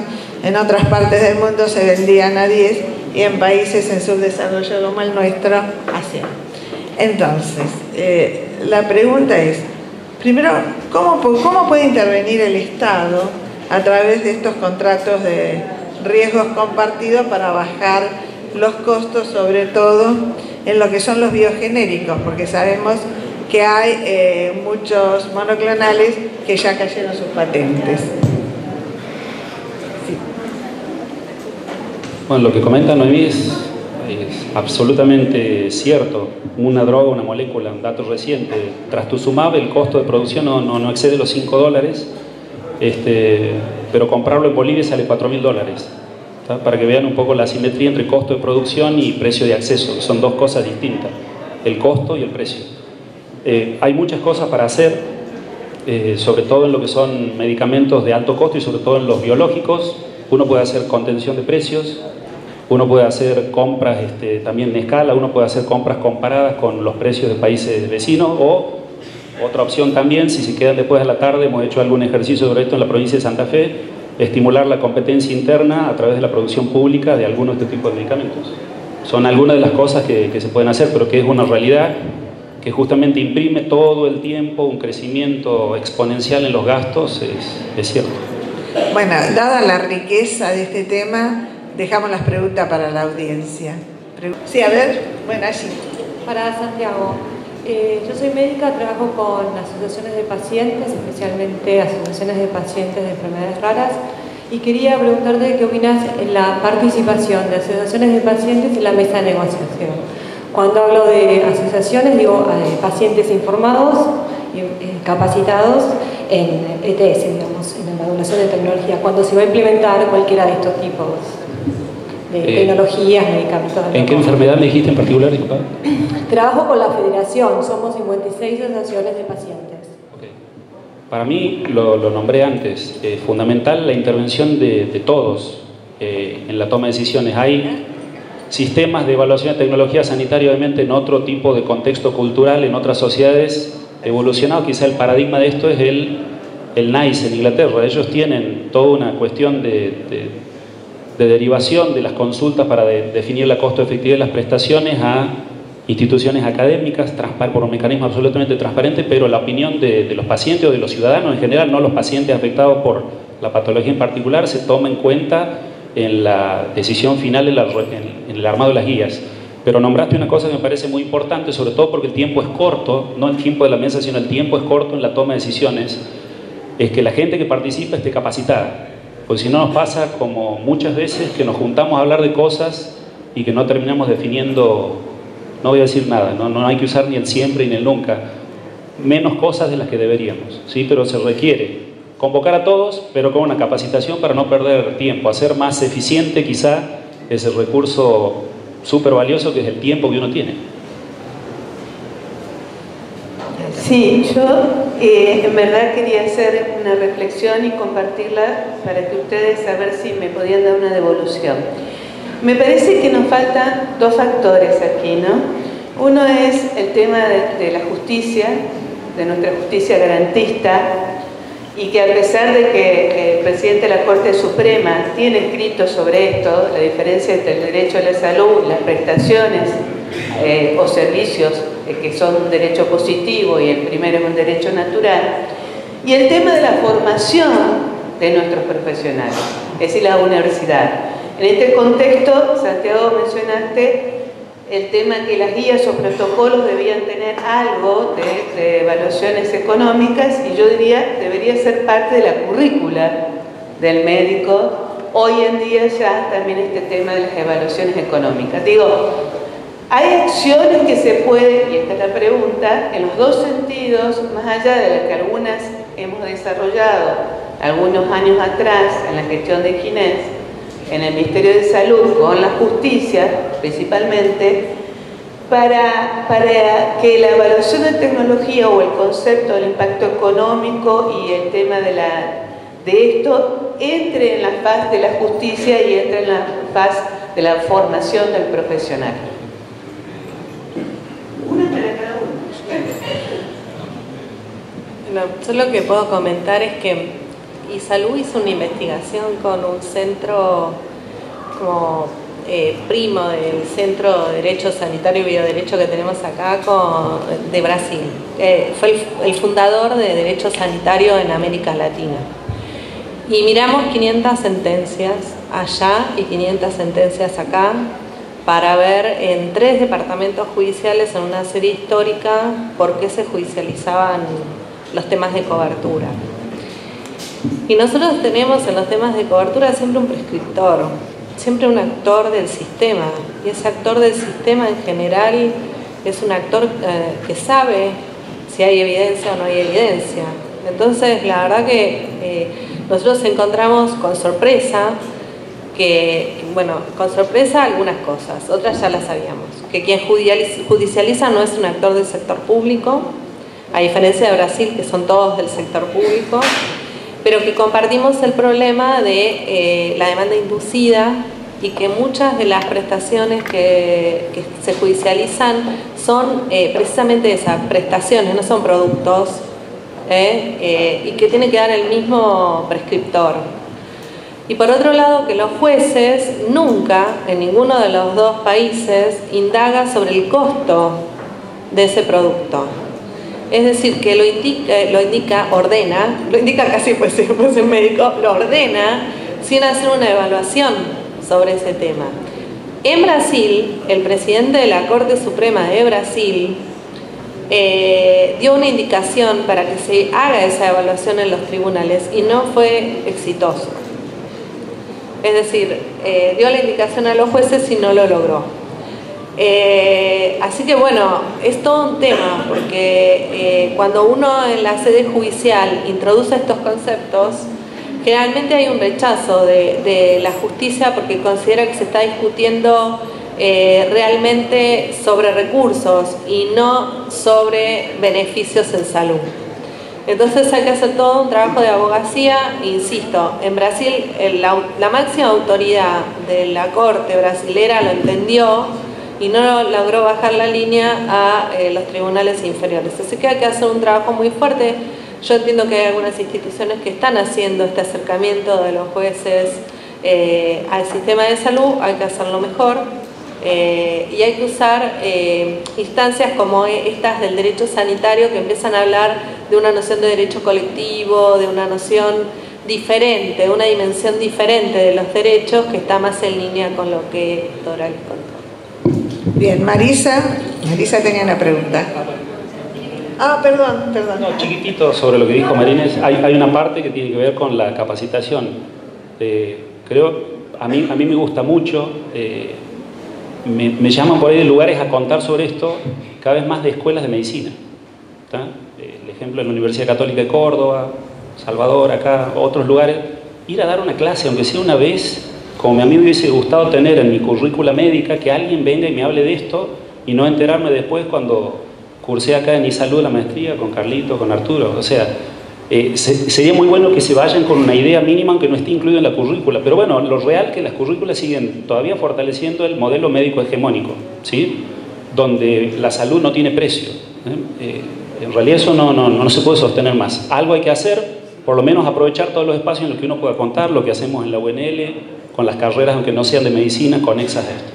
en otras partes del mundo se vendían a 10 y en países en subdesarrollo como el nuestro a 100. Entonces, eh, la pregunta es, Primero, ¿cómo, puede intervenir el Estado a través de estos contratos de riesgos compartidos para bajar los costos, sobre todo en lo que son los biogenéricos? Porque sabemos que hay eh, muchos monoclonales que ya cayeron sus patentes. Bueno, lo que comenta Noemí es absolutamente cierto. Una droga, una molécula, un dato reciente, trastuzumab, el costo de producción no, no, excede los 5 dólares, este, pero comprarlo en Bolivia sale 4 mil dólares. Para que vean un poco la asimetría entre costo de producción y precio de acceso, son dos cosas distintas, el costo y el precio. Eh, hay muchas cosas para hacer, eh, sobre todo en lo que son medicamentos de alto costo y sobre todo en los biológicos. Uno puede hacer contención de precios, uno puede hacer compras este, también en escala, uno puede hacer compras comparadas con los precios de países vecinos o otra opción también, si se quedan después de la tarde, hemos hecho algún ejercicio sobre esto en la provincia de Santa Fe, estimular la competencia interna a través de la producción pública de algunos de este tipo de medicamentos. Son algunas de las cosas que, se pueden hacer, pero que es una realidad que justamente imprime todo el tiempo un crecimiento exponencial en los gastos, es, es cierto. Bueno, dada la riqueza de este tema, dejamos las preguntas para la audiencia. Sí, a ver, bueno, allí. Para Santiago, eh, yo soy médica, trabajo con asociaciones de pacientes, especialmente asociaciones de pacientes de enfermedades raras, y quería preguntarte qué opinas en la participación de asociaciones de pacientes en la mesa de negociación. Cuando hablo de asociaciones, digo de pacientes informados y eh, capacitados en ETS, digamos, en la evaluación de tecnología, cuando se va a implementar cualquiera de estos tipos de eh, tecnologías, medicamentos. ¿En qué enfermedad me dijiste en particular, disculpa? Trabajo con la federación, somos 56 asociaciones de pacientes. Para mí, lo, nombré antes, es fundamental la intervención de, todos eh, en la toma de decisiones. Hay sistemas de evaluación de tecnología sanitaria, obviamente, en otro tipo de contexto cultural, en otras sociedades evolucionado. Quizá el paradigma de esto es el, el NICE en Inglaterra. Ellos tienen toda una cuestión de de derivación de las consultas para definir la costo efectividad de las prestaciones a instituciones académicas por un mecanismo absolutamente transparente, pero la opinión de, los pacientes o de los ciudadanos en general, no los pacientes afectados por la patología en particular, se toma en cuenta en la decisión final en, en el armado de las guías. Pero nombraste una cosa que me parece muy importante, sobre todo porque el tiempo es corto, no el tiempo de la mesa, sino el tiempo es corto en la toma de decisiones, es que la gente que participa esté capacitada. Porque si no nos pasa como muchas veces que nos juntamos a hablar de cosas y que no terminamos definiendo, no voy a decir nada, no, no hay que usar ni el siempre ni el nunca, menos cosas de las que deberíamos, ¿sí? pero se requiere convocar a todos, pero con una capacitación para no perder tiempo, hacer más eficiente quizá ese recurso súper valioso que es el tiempo que uno tiene. Sí, yo eh, en verdad quería hacer una reflexión y compartirla para que ustedes a si me podían dar una devolución. Me parece que nos faltan dos factores aquí, ¿no? Uno es el tema de, la justicia, de nuestra justicia garantista, y que a pesar de que el presidente de la Corte Suprema tiene escrito sobre esto, la diferencia entre el derecho a la salud, las prestaciones eh, o servicios eh, que son un derecho positivo y el primero es un derecho natural, y el tema de la formación de nuestros profesionales, es decir, la universidad. En este contexto, Santiago mencionaste el tema que las guías o protocolos debían tener algo de, evaluaciones económicas y yo diría debería ser parte de la currícula del médico. Hoy en día ya también este tema de las evaluaciones económicas. Digo, hay acciones que se pueden, y esta es la pregunta, en los dos sentidos, más allá de las que algunas hemos desarrollado algunos años atrás en la gestión de Ginés, en el Ministerio de Salud, con la justicia principalmente, para, para, que la evaluación de tecnología o el concepto del impacto económico y el tema de, la, de esto entre en la faz de la justicia y entre en la faz de la formación del profesional. yo lo que puedo comentar es que Isalú hizo una investigación con un centro como eh, primo del Centro de Derecho Sanitario y Bioderecho que tenemos acá de Brasil. Eh, fue el, fundador de Derecho Sanitario en América Latina. Y miramos 500 sentencias allá y 500 sentencias acá para ver en tres departamentos judiciales en una serie histórica por qué se judicializaban los temas de cobertura. Y nosotros tenemos en los temas de cobertura siempre un prescriptor, siempre un actor del sistema. Y ese actor del sistema en general es un actor eh, que sabe si hay evidencia o no hay evidencia. Entonces, la verdad que eh, nosotros encontramos con sorpresa que, bueno, con sorpresa algunas cosas, otras ya las sabíamos. Que quien judicializa no es un actor del sector público, a diferencia de Brasil, que son todos del sector público, pero que compartimos el problema de eh, la demanda inducida y que muchas de las prestaciones que, se judicializan son eh, precisamente esas prestaciones, no son productos, ¿eh? y que tiene que dar el mismo prescriptor. Y por otro lado, que los jueces nunca, en ninguno de los dos países, indaga sobre el costo de ese producto. Es decir, que lo indica, ordena, lo indica casi pues si fuese médico, lo ordena sin hacer una evaluación sobre ese tema. En Brasil, el presidente de la Corte Suprema de Brasil eh, dio una indicación para que se haga esa evaluación en los tribunales y no fue exitoso. Es decir, eh, dio la indicación a los jueces y no lo logró. Eh, así que bueno, es todo un tema, porque eh, cuando uno en la sede judicial introduce estos conceptos, generalmente hay un rechazo de, la justicia porque considera que se está discutiendo eh, realmente sobre recursos y no sobre beneficios en salud. Entonces hay que hacer todo un trabajo de abogacía, insisto, en Brasil la máxima autoridad de la Corte brasilera lo entendió, y no logró bajar la línea a eh, los tribunales inferiores. Así que hay que hacer un trabajo muy fuerte. Yo entiendo que hay algunas instituciones que están haciendo este acercamiento de los jueces eh, al sistema de salud, hay que hacerlo mejor eh, y hay que usar instancias como estas del derecho sanitario que empiezan a hablar de una noción de derecho colectivo, de una noción diferente, una dimensión diferente de los derechos que está más en línea con lo que Doral contó. Bien, Marisa, Marisa tenía una pregunta. Ah, perdón, perdón. No, chiquitito sobre lo que dijo Marínez, hay, una parte que tiene que ver con la capacitación. Eh, creo, a mí, a mí me gusta mucho, eh, me, llaman por ahí de lugares a contar sobre esto, cada vez más de escuelas de medicina. el ejemplo en la Universidad Católica de Córdoba, Salvador, acá, otros lugares, ir a dar una clase, aunque sea una vez, como a mí me hubiese gustado tener en mi currícula médica, que alguien venga y me hable de esto y no enterarme después cuando cursé acá en Isalud la maestría con Carlito, con Arturo. O sea, eh, sería muy bueno que se vayan con una idea mínima aunque no esté incluido en la currícula. Pero bueno, lo real que las currículas siguen todavía fortaleciendo el modelo médico hegemónico, ¿sí? donde la salud no tiene precio. ¿eh? Eh, en realidad eso no, no, no se puede sostener más. Algo hay que hacer, por lo menos aprovechar todos los espacios en los que uno pueda contar, lo que hacemos en la UNL, con las carreras, aunque no sean de medicina, conexas a esto.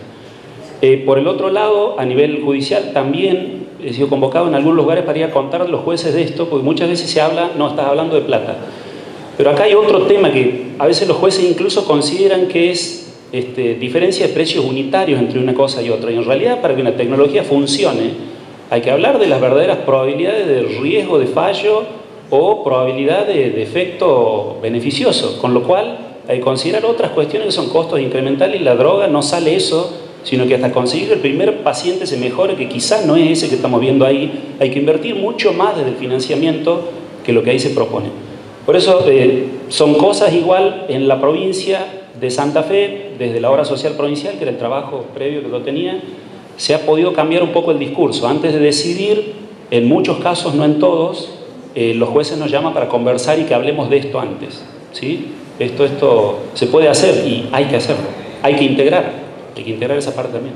Eh, por el otro lado, a nivel judicial, también he sido convocado en algunos lugares para ir a contar a los jueces de esto, porque muchas veces se habla, no, estás hablando de plata. Pero acá hay otro tema que a veces los jueces incluso consideran que es este, diferencia de precios unitarios entre una cosa y otra. Y en realidad, para que una tecnología funcione, hay que hablar de las verdaderas probabilidades de riesgo de fallo o probabilidad de, efecto beneficioso, con lo cual hay que considerar otras cuestiones que son costos incrementales y la droga no sale eso, sino que hasta conseguir el primer paciente se mejore, que quizás no es ese que estamos viendo ahí, hay que invertir mucho más desde el financiamiento que lo que ahí se propone. Por eso eh, son cosas igual en la provincia de Santa Fe, desde la obra social provincial, que era el trabajo previo que lo tenía, se ha podido cambiar un poco el discurso. Antes de decidir, en muchos casos, no en todos, eh, los jueces nos llaman para conversar y que hablemos de esto antes. ¿sí? Esto, esto se puede hacer y hay que hacerlo. Hay que integrar, hay que integrar esa parte también.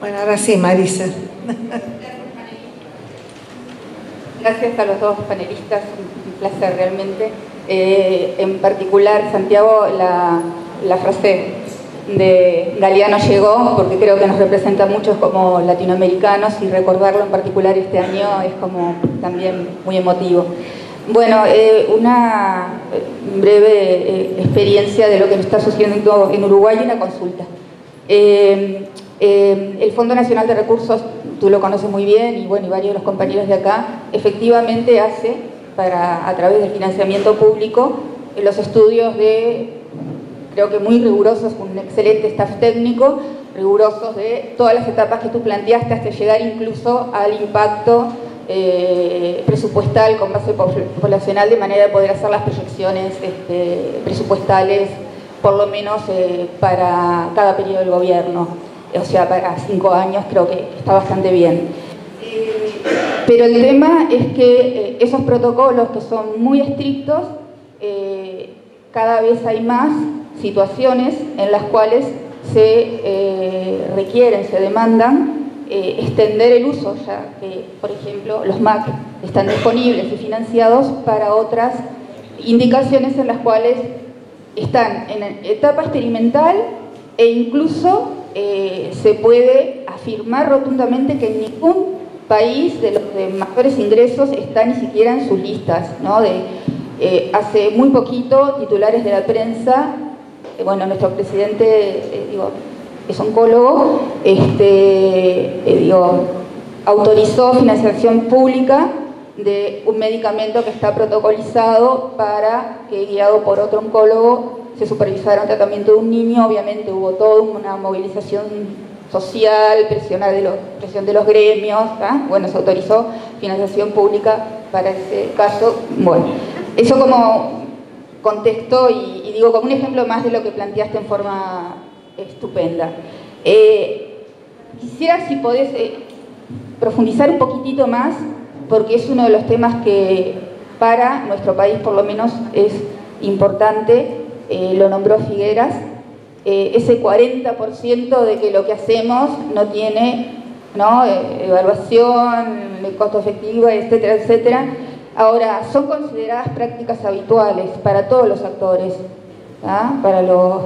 Bueno, ahora sí, Marisa. Gracias a los dos panelistas, un placer realmente. Eh, en particular, Santiago, la, la frase de Galeano llegó, porque creo que nos representa a muchos como latinoamericanos y recordarlo en particular este año es como también muy emotivo. Bueno, eh, una breve eh, experiencia de lo que está sucediendo en Uruguay y una consulta. Eh, el Fondo Nacional de Recursos, tú lo conoces muy bien y bueno, y varios de los compañeros de acá, efectivamente hace, para, a través del financiamiento público, los estudios de creo que muy rigurosos, un excelente staff técnico, rigurosos de todas las etapas que tú planteaste hasta llegar incluso al impacto eh, presupuestal con base poblacional de manera de poder hacer las proyecciones este, presupuestales por lo menos eh, para cada periodo del gobierno, o sea, para cinco años creo que está bastante bien. Pero el tema es que eh, esos protocolos que son muy estrictos, cada vez hay más situaciones en las cuales se requieren, se demandan eh, extender el uso, ya que, por ejemplo, los MAC están disponibles y financiados para otras indicaciones en las cuales están en etapa experimental e incluso eh, se puede afirmar rotundamente que ningún país de los de mayores ingresos está ni siquiera en sus listas. ¿no? De, hace muy poquito, titulares de la prensa eh, bueno, nuestro presidente eh, es oncólogo, este, eh, autorizó financiación pública de un medicamento que está protocolizado para que, guiado por otro oncólogo, se supervisara un tratamiento de un niño. Obviamente hubo toda una movilización social, presión de los, gremios. ¿ah? Bueno, se autorizó financiación pública para ese caso. Bueno, eso como contexto y, digo como un ejemplo más de lo que planteaste en forma estupenda. Eh, quisiera si podés eh, profundizar un poquitito más, porque es uno de los temas que para nuestro país por lo menos es importante, eh, lo nombró Figueras, ese 40% de que lo que hacemos no tiene ¿no? evaluación, costo efectivo, etcétera, etcétera, Ahora, son consideradas prácticas habituales para todos los actores, para los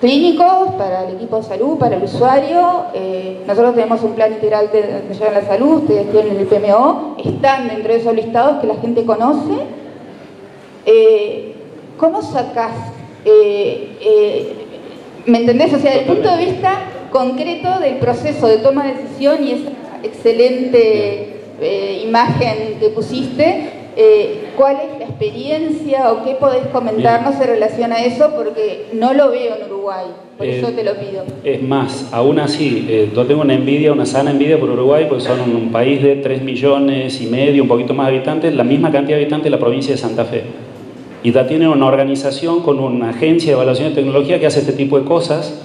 clínicos, para el equipo de salud, para el usuario. Eh, nosotros tenemos un plan integral de atención a la salud, ustedes tienen el PMO, están dentro de esos listados que la gente conoce. Eh, ¿Cómo sacás? Eh, ¿Me entendés? O sea, desde el punto de vista concreto del proceso de toma de decisión y esa excelente eh, imagen que pusiste, eh, ¿cuál es la experiencia o qué podés comentarnos en relación a eso? Porque no lo veo en Uruguay, por eso te lo pido. Es más, aún así, eh, yo tengo una envidia, una sana envidia por Uruguay, porque son un, país de 3 millones y medio, un poquito más de habitantes, la misma cantidad de habitantes de la provincia de Santa Fe. Y ya tienen una organización con una agencia de evaluación de tecnología que hace este tipo de cosas.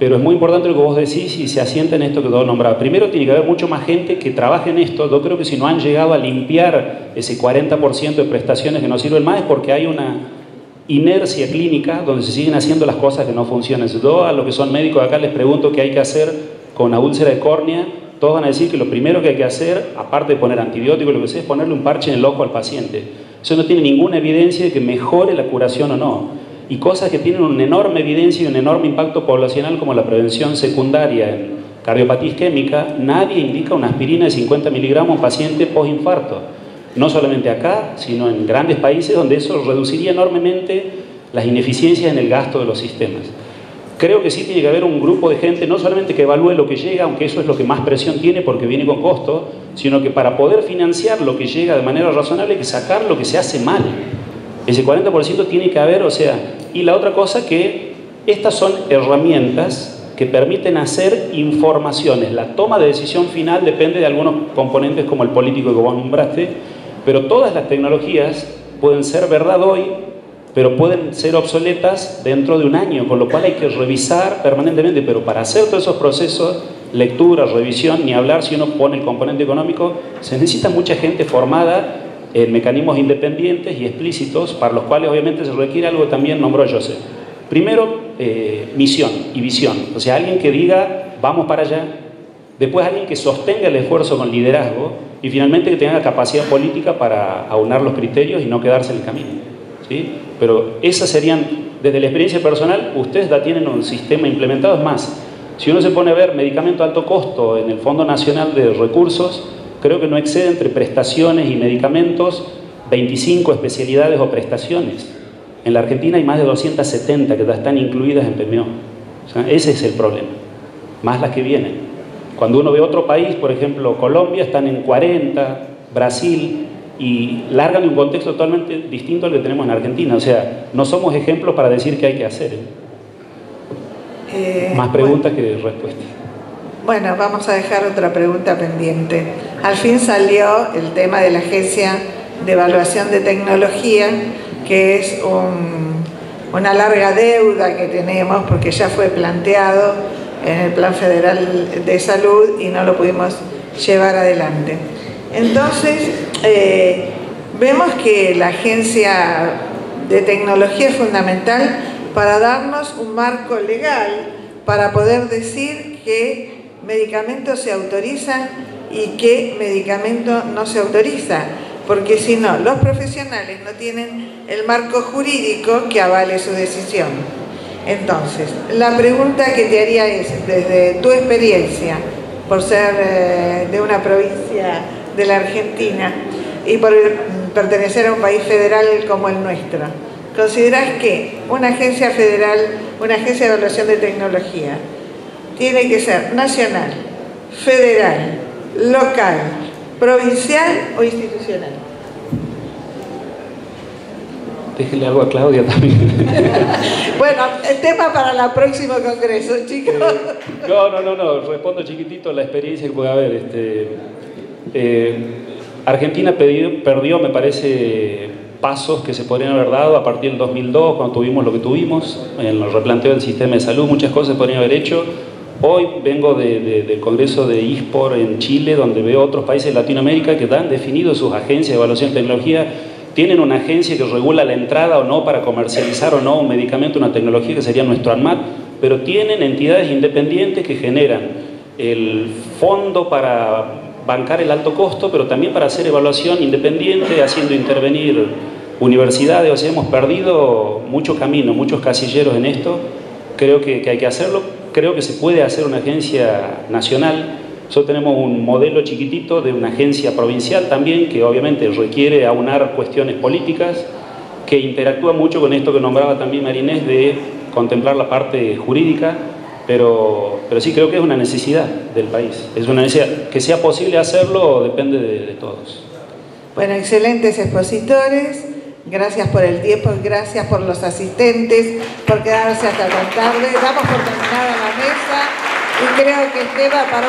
Pero es muy importante lo que vos decís y se asienta en esto que todo nombraba. Primero tiene que haber mucho más gente que trabaje en esto. Yo creo que si no han llegado a limpiar ese 40% de prestaciones que no sirven más es porque hay una inercia clínica donde se siguen haciendo las cosas que no funcionan. Yo a los que son médicos acá les pregunto qué hay que hacer con una úlcera de córnea. Todos van a decir que lo primero que hay que hacer, aparte de poner antibióticos, lo que sea, es ponerle un parche en el ojo al paciente. Eso no tiene ninguna evidencia de que mejore la curación o no y cosas que tienen una enorme evidencia y un enorme impacto poblacional como la prevención secundaria en cardiopatía isquémica, nadie indica una aspirina de 50 miligramos a un paciente postinfarto. No solamente acá, sino en grandes países donde eso reduciría enormemente las ineficiencias en el gasto de los sistemas. Creo que sí tiene que haber un grupo de gente, no solamente que evalúe lo que llega, aunque eso es lo que más presión tiene porque viene con costo, sino que para poder financiar lo que llega de manera razonable hay que sacar lo que se hace mal. Ese 40% tiene que haber, o sea, y la otra cosa que estas son herramientas que permiten hacer informaciones. La toma de decisión final depende de algunos componentes como el político que vos nombraste, pero todas las tecnologías pueden ser verdad hoy, pero pueden ser obsoletas dentro de un año, con lo cual hay que revisar permanentemente, pero para hacer todos esos procesos, lectura, revisión, ni hablar si uno pone el componente económico, se necesita mucha gente formada en mecanismos independientes y explícitos para los cuales obviamente se requiere algo que también nombró Joseph. Primero, eh, misión y visión, o sea, alguien que diga, vamos para allá, después alguien que sostenga el esfuerzo con liderazgo y finalmente que tenga capacidad política para aunar los criterios y no quedarse en el camino. ¿sí? Pero esas serían, desde la experiencia personal, ustedes ya tienen un sistema implementado, es más, si uno se pone a ver medicamento a alto costo en el Fondo Nacional de Recursos, creo que no excede entre prestaciones y medicamentos 25 especialidades o prestaciones. En la Argentina hay más de 270 que ya están incluidas en PMO. ese es el problema, más las que vienen. Cuando uno ve otro país, por ejemplo Colombia, están en 40, Brasil, y largan un contexto totalmente distinto al que tenemos en Argentina. O sea, no somos ejemplos para decir qué hay que hacer. ¿eh? Eh, más preguntas que respuestas. Bueno, vamos a dejar otra pregunta pendiente. Al fin salió el tema de la Agencia de Evaluación de Tecnología, que es una larga deuda que tenemos porque ya fue planteado en el Plan Federal de Salud y no lo pudimos llevar adelante. Entonces, eh, vemos que la Agencia de Tecnología es fundamental para darnos un marco legal para poder decir que medicamento se autoriza y qué medicamento no se autoriza, porque si no, los profesionales no tienen el marco jurídico que avale su decisión. Entonces, la pregunta que te haría es, desde tu experiencia, por ser eh, de una provincia de la Argentina y por pertenecer a un país federal como el nuestro, ¿consideras que una agencia federal, una agencia de evaluación de tecnología, tiene que ser nacional, federal, local, provincial o institucional. Déjele algo a Claudia también. bueno, el tema para el próximo congreso, chicos. Eh, no, no, no, no, respondo chiquitito la experiencia que puede haber. Este, eh, Argentina perdió, me parece, pasos que se podrían haber dado a partir del 2002, cuando tuvimos lo que tuvimos, en el replanteo del sistema de salud, muchas cosas se podrían haber hecho Hoy vengo del Congreso de ISPOR en Chile, donde veo otros países de Latinoamérica que han definido sus agencias de evaluación de tecnología. Tienen una agencia que regula la entrada o no para comercializar o no un medicamento, una tecnología que sería nuestro ANMAT, pero tienen entidades independientes que generan el fondo para bancar el alto costo, pero también para hacer evaluación independiente, haciendo intervenir universidades. O sea, hemos perdido mucho camino, muchos casilleros en esto. Creo que hay que hacerlo creo que se puede hacer una agencia nacional. Nosotros tenemos un modelo chiquitito de una agencia provincial también, que obviamente requiere aunar cuestiones políticas, que interactúa mucho con esto que nombraba también Marinés de contemplar la parte jurídica, pero, pero sí creo que es una necesidad del país. Es una necesidad. Que sea posible hacerlo depende de, de todos. Bueno, excelentes expositores. Gracias por el tiempo, gracias por los asistentes, por quedarse hasta tan tarde. Damos por terminada la mesa y creo que el tema para